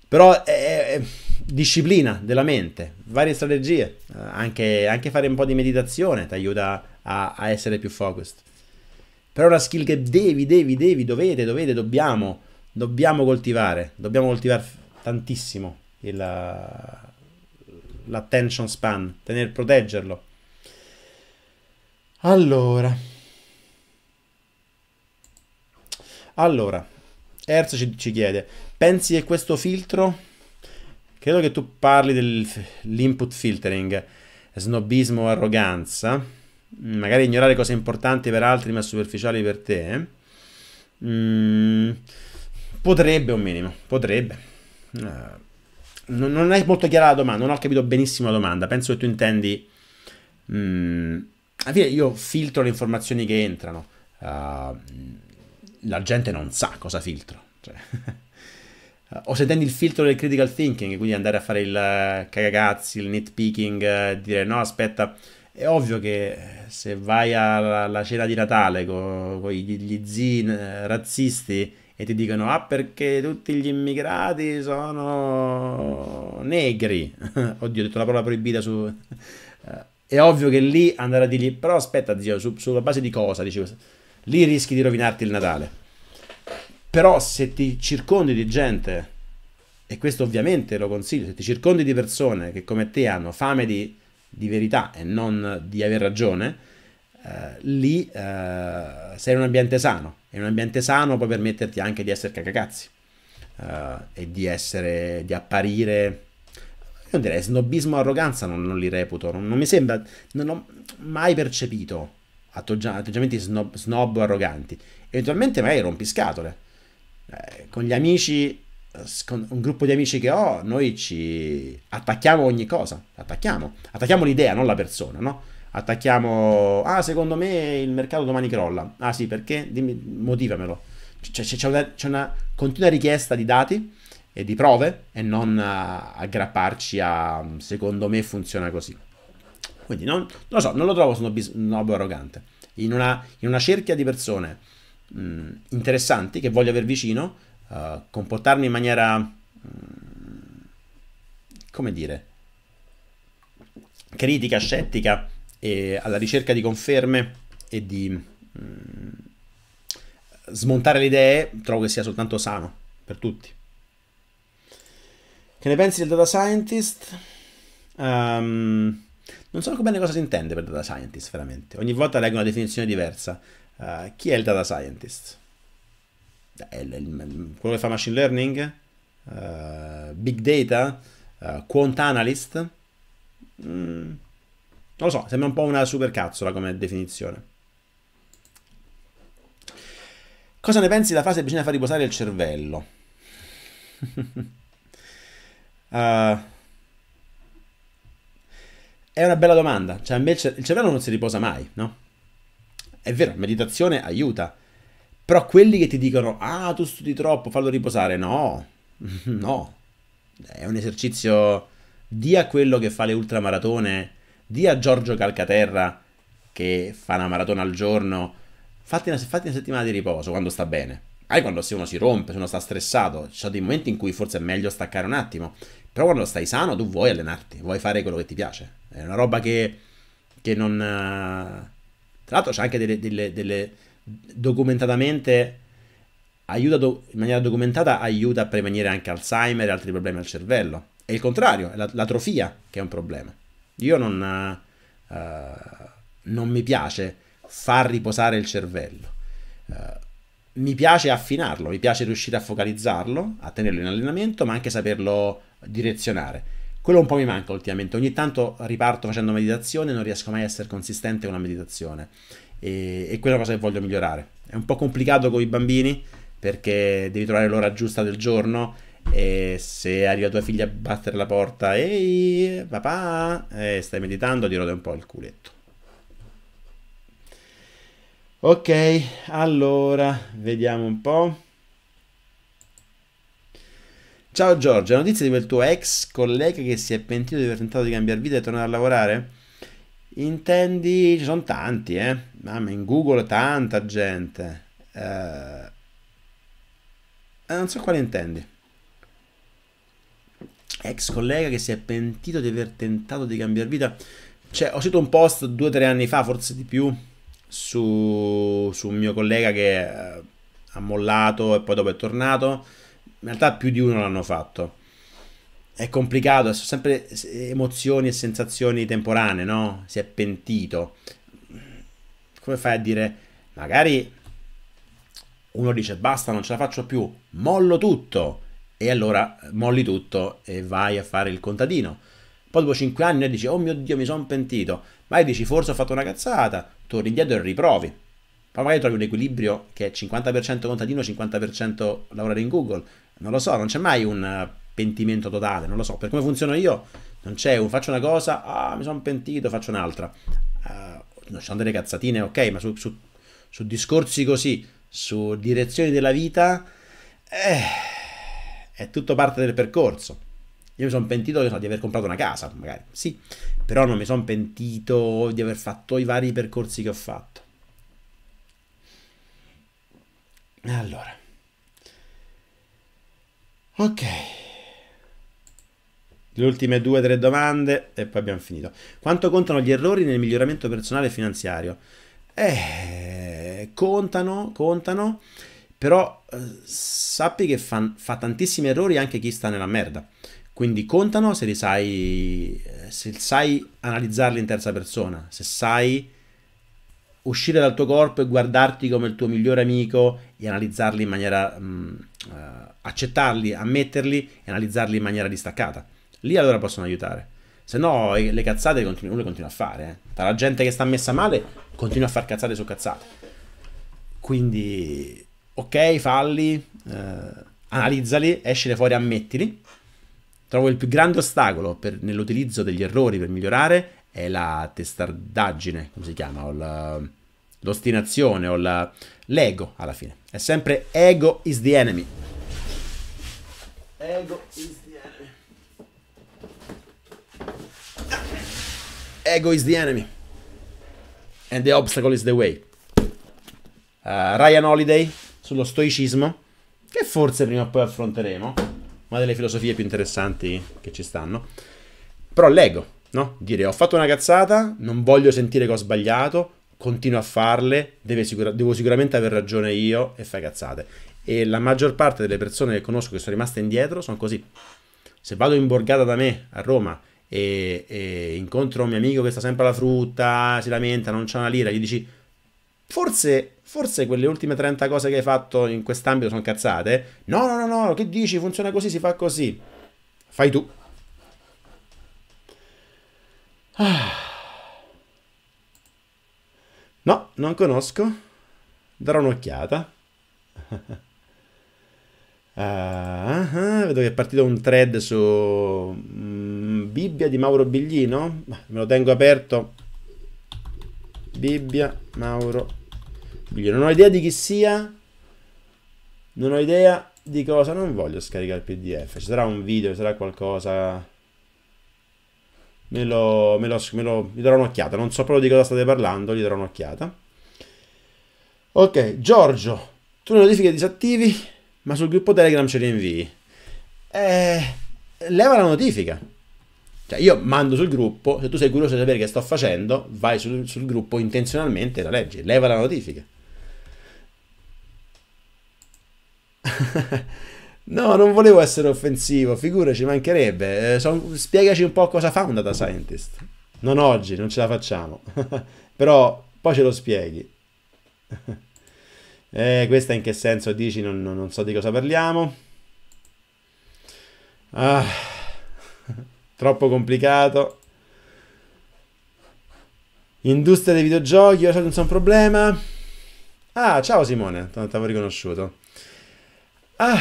Però è, è, disciplina della mente, varie strategie, uh, anche, anche, fare un po' di meditazione ti aiuta a, a essere più focused. Però è una skill che devi, devi, devi, dovete, dovete, dobbiamo, dobbiamo coltivare, dobbiamo coltivare tantissimo il, l'attention span, tener, proteggerlo. Allora, allora, Hertz ci, ci chiede, pensi che questo filtro, credo che tu parli dell'input filtering, snobismo o arroganza, magari ignorare cose importanti per altri ma superficiali per te, mm, potrebbe un minimo, potrebbe. Uh, non, non, è molto chiara la domanda, non ho capito benissimo la domanda. Penso che tu intendi. Mm, alla fine io filtro le informazioni che entrano. Uh, la gente non sa cosa filtro. Cioè, [LAUGHS] o se intendi il filtro del critical thinking, quindi andare a fare il cagagazzi, il nitpicking, uh, dire no, aspetta. È ovvio che se vai alla, alla cena di Natale con, con gli, gli zii eh, razzisti e ti dicono ah perché tutti gli immigrati sono negri [LAUGHS] oddio ho detto la parola proibita su eh, è ovvio che lì andare a dirgli però aspetta zio su, sulla base di cosa dici lì rischi di rovinarti il Natale. Però se ti circondi di gente e questo ovviamente lo consiglio se ti circondi di persone che come te hanno fame di, di verità e non di aver ragione eh, lì eh, sei in un ambiente sano. E un ambiente sano può permetterti anche di essere cagacazzi uh, e di essere, di apparire, non direi snobismo o arroganza, non, non, li reputo, non, non, mi sembra, non ho mai percepito atteggiamenti snob, snob arroganti. Eventualmente magari rompiscatole. Eh, con gli amici, con un gruppo di amici che ho, noi ci attacchiamo ogni cosa, attacchiamo, attacchiamo l'idea, non la persona, no? attacchiamo, ah secondo me il mercato domani crolla, ah sì perché? Dimmi, motivamelo. C'è, c'è, una, c'è una continua richiesta di dati e di prove e non uh, aggrapparci a secondo me funziona così. Quindi non, lo so, non lo trovo snob arrogante. In una, in una, cerchia di persone mh, interessanti che voglio aver vicino, uh, comportarmi in maniera, mh, come dire, critica, scettica, e alla ricerca di conferme e di mh, mm, smontare le idee, trovo che sia soltanto sano per tutti. Che ne pensi del data scientist? Um, non so bene cosa si intende per data scientist, veramente. Ogni volta leggo una definizione diversa. Uh, chi è il data scientist? È il, il, quello che fa machine learning? Uh, big data? Uh, quant analyst? Mm, non lo so, sembra un po' una supercazzola come definizione. Cosa ne pensi della frase bisogna far riposare il cervello? uh, [LAUGHS] è una bella domanda. Cioè, invece il cervello non si riposa mai, no? È vero, meditazione aiuta. Però quelli che ti dicono, ah, tu studi troppo, fallo riposare. No, [LAUGHS] no. È un esercizio... Dia quello che fa le ultramaratone di a Giorgio Calcaterra che fa una maratona al giorno, fatti una, fatti una settimana di riposo quando sta bene. Hai quando uno si rompe, se uno sta stressato, ci sono dei momenti in cui forse è meglio staccare un attimo. Però quando stai sano tu vuoi allenarti, vuoi fare quello che ti piace. È una roba che, che non... Tra l'altro c'è anche delle, delle, delle, documentatamente aiuta do- in maniera documentata aiuta a prevenire anche Alzheimer e altri problemi al cervello. E il contrario, è l'atrofia che è un problema. Io non, uh, non mi piace far riposare il cervello. Mi piace affinarlo, mi piace riuscire a focalizzarlo, a tenerlo in allenamento, ma anche saperlo direzionare. Quello un po' mi manca ultimamente. Ogni tanto riparto facendo meditazione, non riesco mai a essere consistente con la meditazione. E, e quella cosa che voglio migliorare. È un po' complicato con i bambini perché devi trovare l'ora giusta del giorno e se arriva tua figlia a battere la porta, ehi papà, e stai meditando, ti rode un po' il culetto. Ok, allora, vediamo un po'. Ciao Giorgio, notizia di quel tuo ex collega che si è pentito di aver tentato di cambiare vita e tornare a lavorare? Intendi, ci sono tanti, eh? Mamma, in Google tanta gente. Eh, non so quale intendi. Ex collega che si è pentito di aver tentato di cambiare vita. Cioè, ho scritto un post due o tre anni fa, forse di più, su, su un mio collega che eh, ha mollato e poi dopo è tornato. In realtà più di uno l'hanno fatto. È complicato, sono sempre emozioni e sensazioni temporanee, no? Si è pentito. Come fai a dire, magari uno dice basta, non ce la faccio più, mollo tutto. E allora molli tutto e vai a fare il contadino. Poi dopo 5 anni dici, oh mio Dio, mi sono pentito. Vai dici, forse ho fatto una cazzata, torni indietro e riprovi. Poi magari trovi un equilibrio che è 50% contadino, 50% lavorare in Google. Non lo so, non c'è mai un pentimento totale, non lo so. Per come funziono io, non c'è un faccio una cosa, ah, mi sono pentito, faccio un'altra. Uh, ci sono delle cazzatine, ok, ma su, su, su discorsi così, su direzioni della vita, eh, è tutto parte del percorso. Io mi sono pentito so, di aver comprato una casa, magari, sì, però non mi sono pentito di aver fatto i vari percorsi che ho fatto. Allora. Ok. Le ultime due o tre domande e poi abbiamo finito. Quanto contano gli errori nel miglioramento personale e finanziario? Eh, contano, contano, però eh, sappi che fa, fa tantissimi errori anche chi sta nella merda. Quindi contano se li sai, eh, se sai analizzarli in terza persona, se sai uscire dal tuo corpo e guardarti come il tuo migliore amico e analizzarli in maniera mh, mm, uh, accettarli, ammetterli e analizzarli in maniera distaccata. Lì allora possono aiutare. Se no, le cazzate uno continua a fare. Eh. Tra la gente che sta messa male, continua a fare cazzate su cazzate. Quindi, ok, falli, eh, analizzali, escile fuori, ammettili. Trovo il più grande ostacolo nell'utilizzo degli errori per migliorare è la testardaggine, come si chiama, o l'ostinazione o l'ego alla fine. È sempre ego is the enemy. Ego is the enemy. Ego is the enemy. And the obstacle is the way. Uh, Ryan Holiday sullo stoicismo, che forse prima o poi affronteremo, una delle filosofie più interessanti che ci stanno. Però l'ego, no? Dire ho fatto una cazzata, non voglio sentire che ho sbagliato, continuo a farle, sicura- devo sicuramente aver ragione io e fai cazzate. E la maggior parte delle persone che conosco che sono rimaste indietro sono così. Se vado in borgata da me a Roma e, e incontro un mio amico che sta sempre alla frutta, si lamenta, non c'ha una lira, gli dici forse, forse quelle ultime 30 cose che hai fatto in quest'ambito sono cazzate. No, no, no, no, che dici? Funziona così, si fa così. Fai tu. No, non conosco. Darò un'occhiata. Uh, [LAUGHS] uh, vedo che è partito un thread su um, Bibbia di Mauro Biglino. Me lo tengo aperto. Bibbia Mauro Biglino. Non ho idea di chi sia. Non ho idea di cosa. Non voglio scaricare il PDF. Ci sarà un video, ci sarà qualcosa. Me lo, me lo, me lo, gli darò un'occhiata. Non so proprio di cosa state parlando, gli darò un'occhiata. Ok, Giorgio, tu le notifiche disattivi, ma sul gruppo Telegram ce le invii. Eh, leva la notifica. Cioè, io mando sul gruppo, se tu sei curioso di sapere che sto facendo, vai sul, sul gruppo intenzionalmente e la leggi. Leva la notifica. [LAUGHS] no, non volevo essere offensivo, figuraci, mancherebbe. Eh, son... Spiegaci un po' cosa fa un data scientist. Non oggi, non ce la facciamo. [LAUGHS] Però poi ce lo spieghi. [LAUGHS] eh, questa in che senso dici? Non, non, non so di cosa parliamo. Ah, troppo complicato. Industria dei videogiochi, ora non c'è un problema. Ah, ciao Simone, non ti avevo riconosciuto. Ah,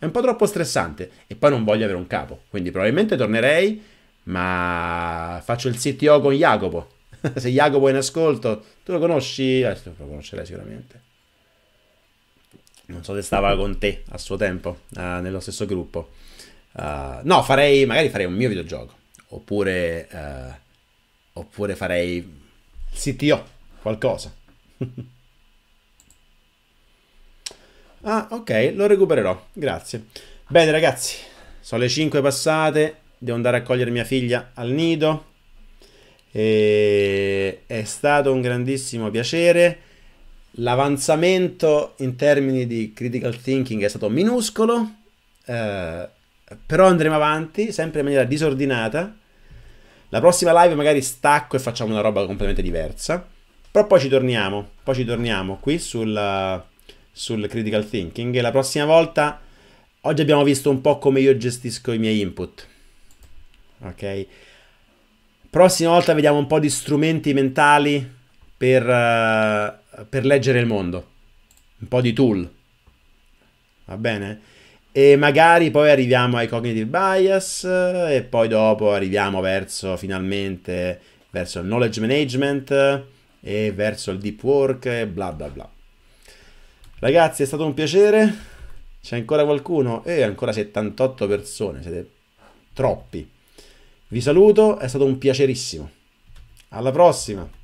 è un po' troppo stressante. E poi non voglio avere un capo. Quindi probabilmente tornerei, ma faccio il CTO con Jacopo. [LAUGHS] Se Jacopo è in ascolto, tu lo conosci? Eh, lo conoscerai sicuramente. Non so se stava con te a suo tempo, uh, nello stesso gruppo. Uh, no, farei, magari farei un mio videogioco. Oppure, uh, oppure farei CTO, qualcosa. [LAUGHS] ah, ok, lo recupererò. Grazie. Bene, ragazzi, sono le 5 passate. Devo andare a cogliere mia figlia al nido. E è stato un grandissimo piacere. L'avanzamento in termini di critical thinking è stato minuscolo, eh, però andremo avanti sempre in maniera disordinata. La prossima live magari stacco e facciamo una roba completamente diversa. Però poi ci torniamo, poi ci torniamo qui sul, sul critical thinking e la prossima volta, oggi abbiamo visto un po' come io gestisco i miei input. Ok? Prossima volta vediamo un po' di strumenti mentali per, uh, per leggere il mondo. Un po' di tool. Va bene? E magari poi arriviamo ai cognitive bias e poi dopo arriviamo verso finalmente verso il knowledge management e verso il deep work e bla bla bla. Ragazzi, è stato un piacere. C'è ancora qualcuno? E eh, ancora 78 persone, siete troppi. Vi saluto, è stato un piacerissimo. Alla prossima!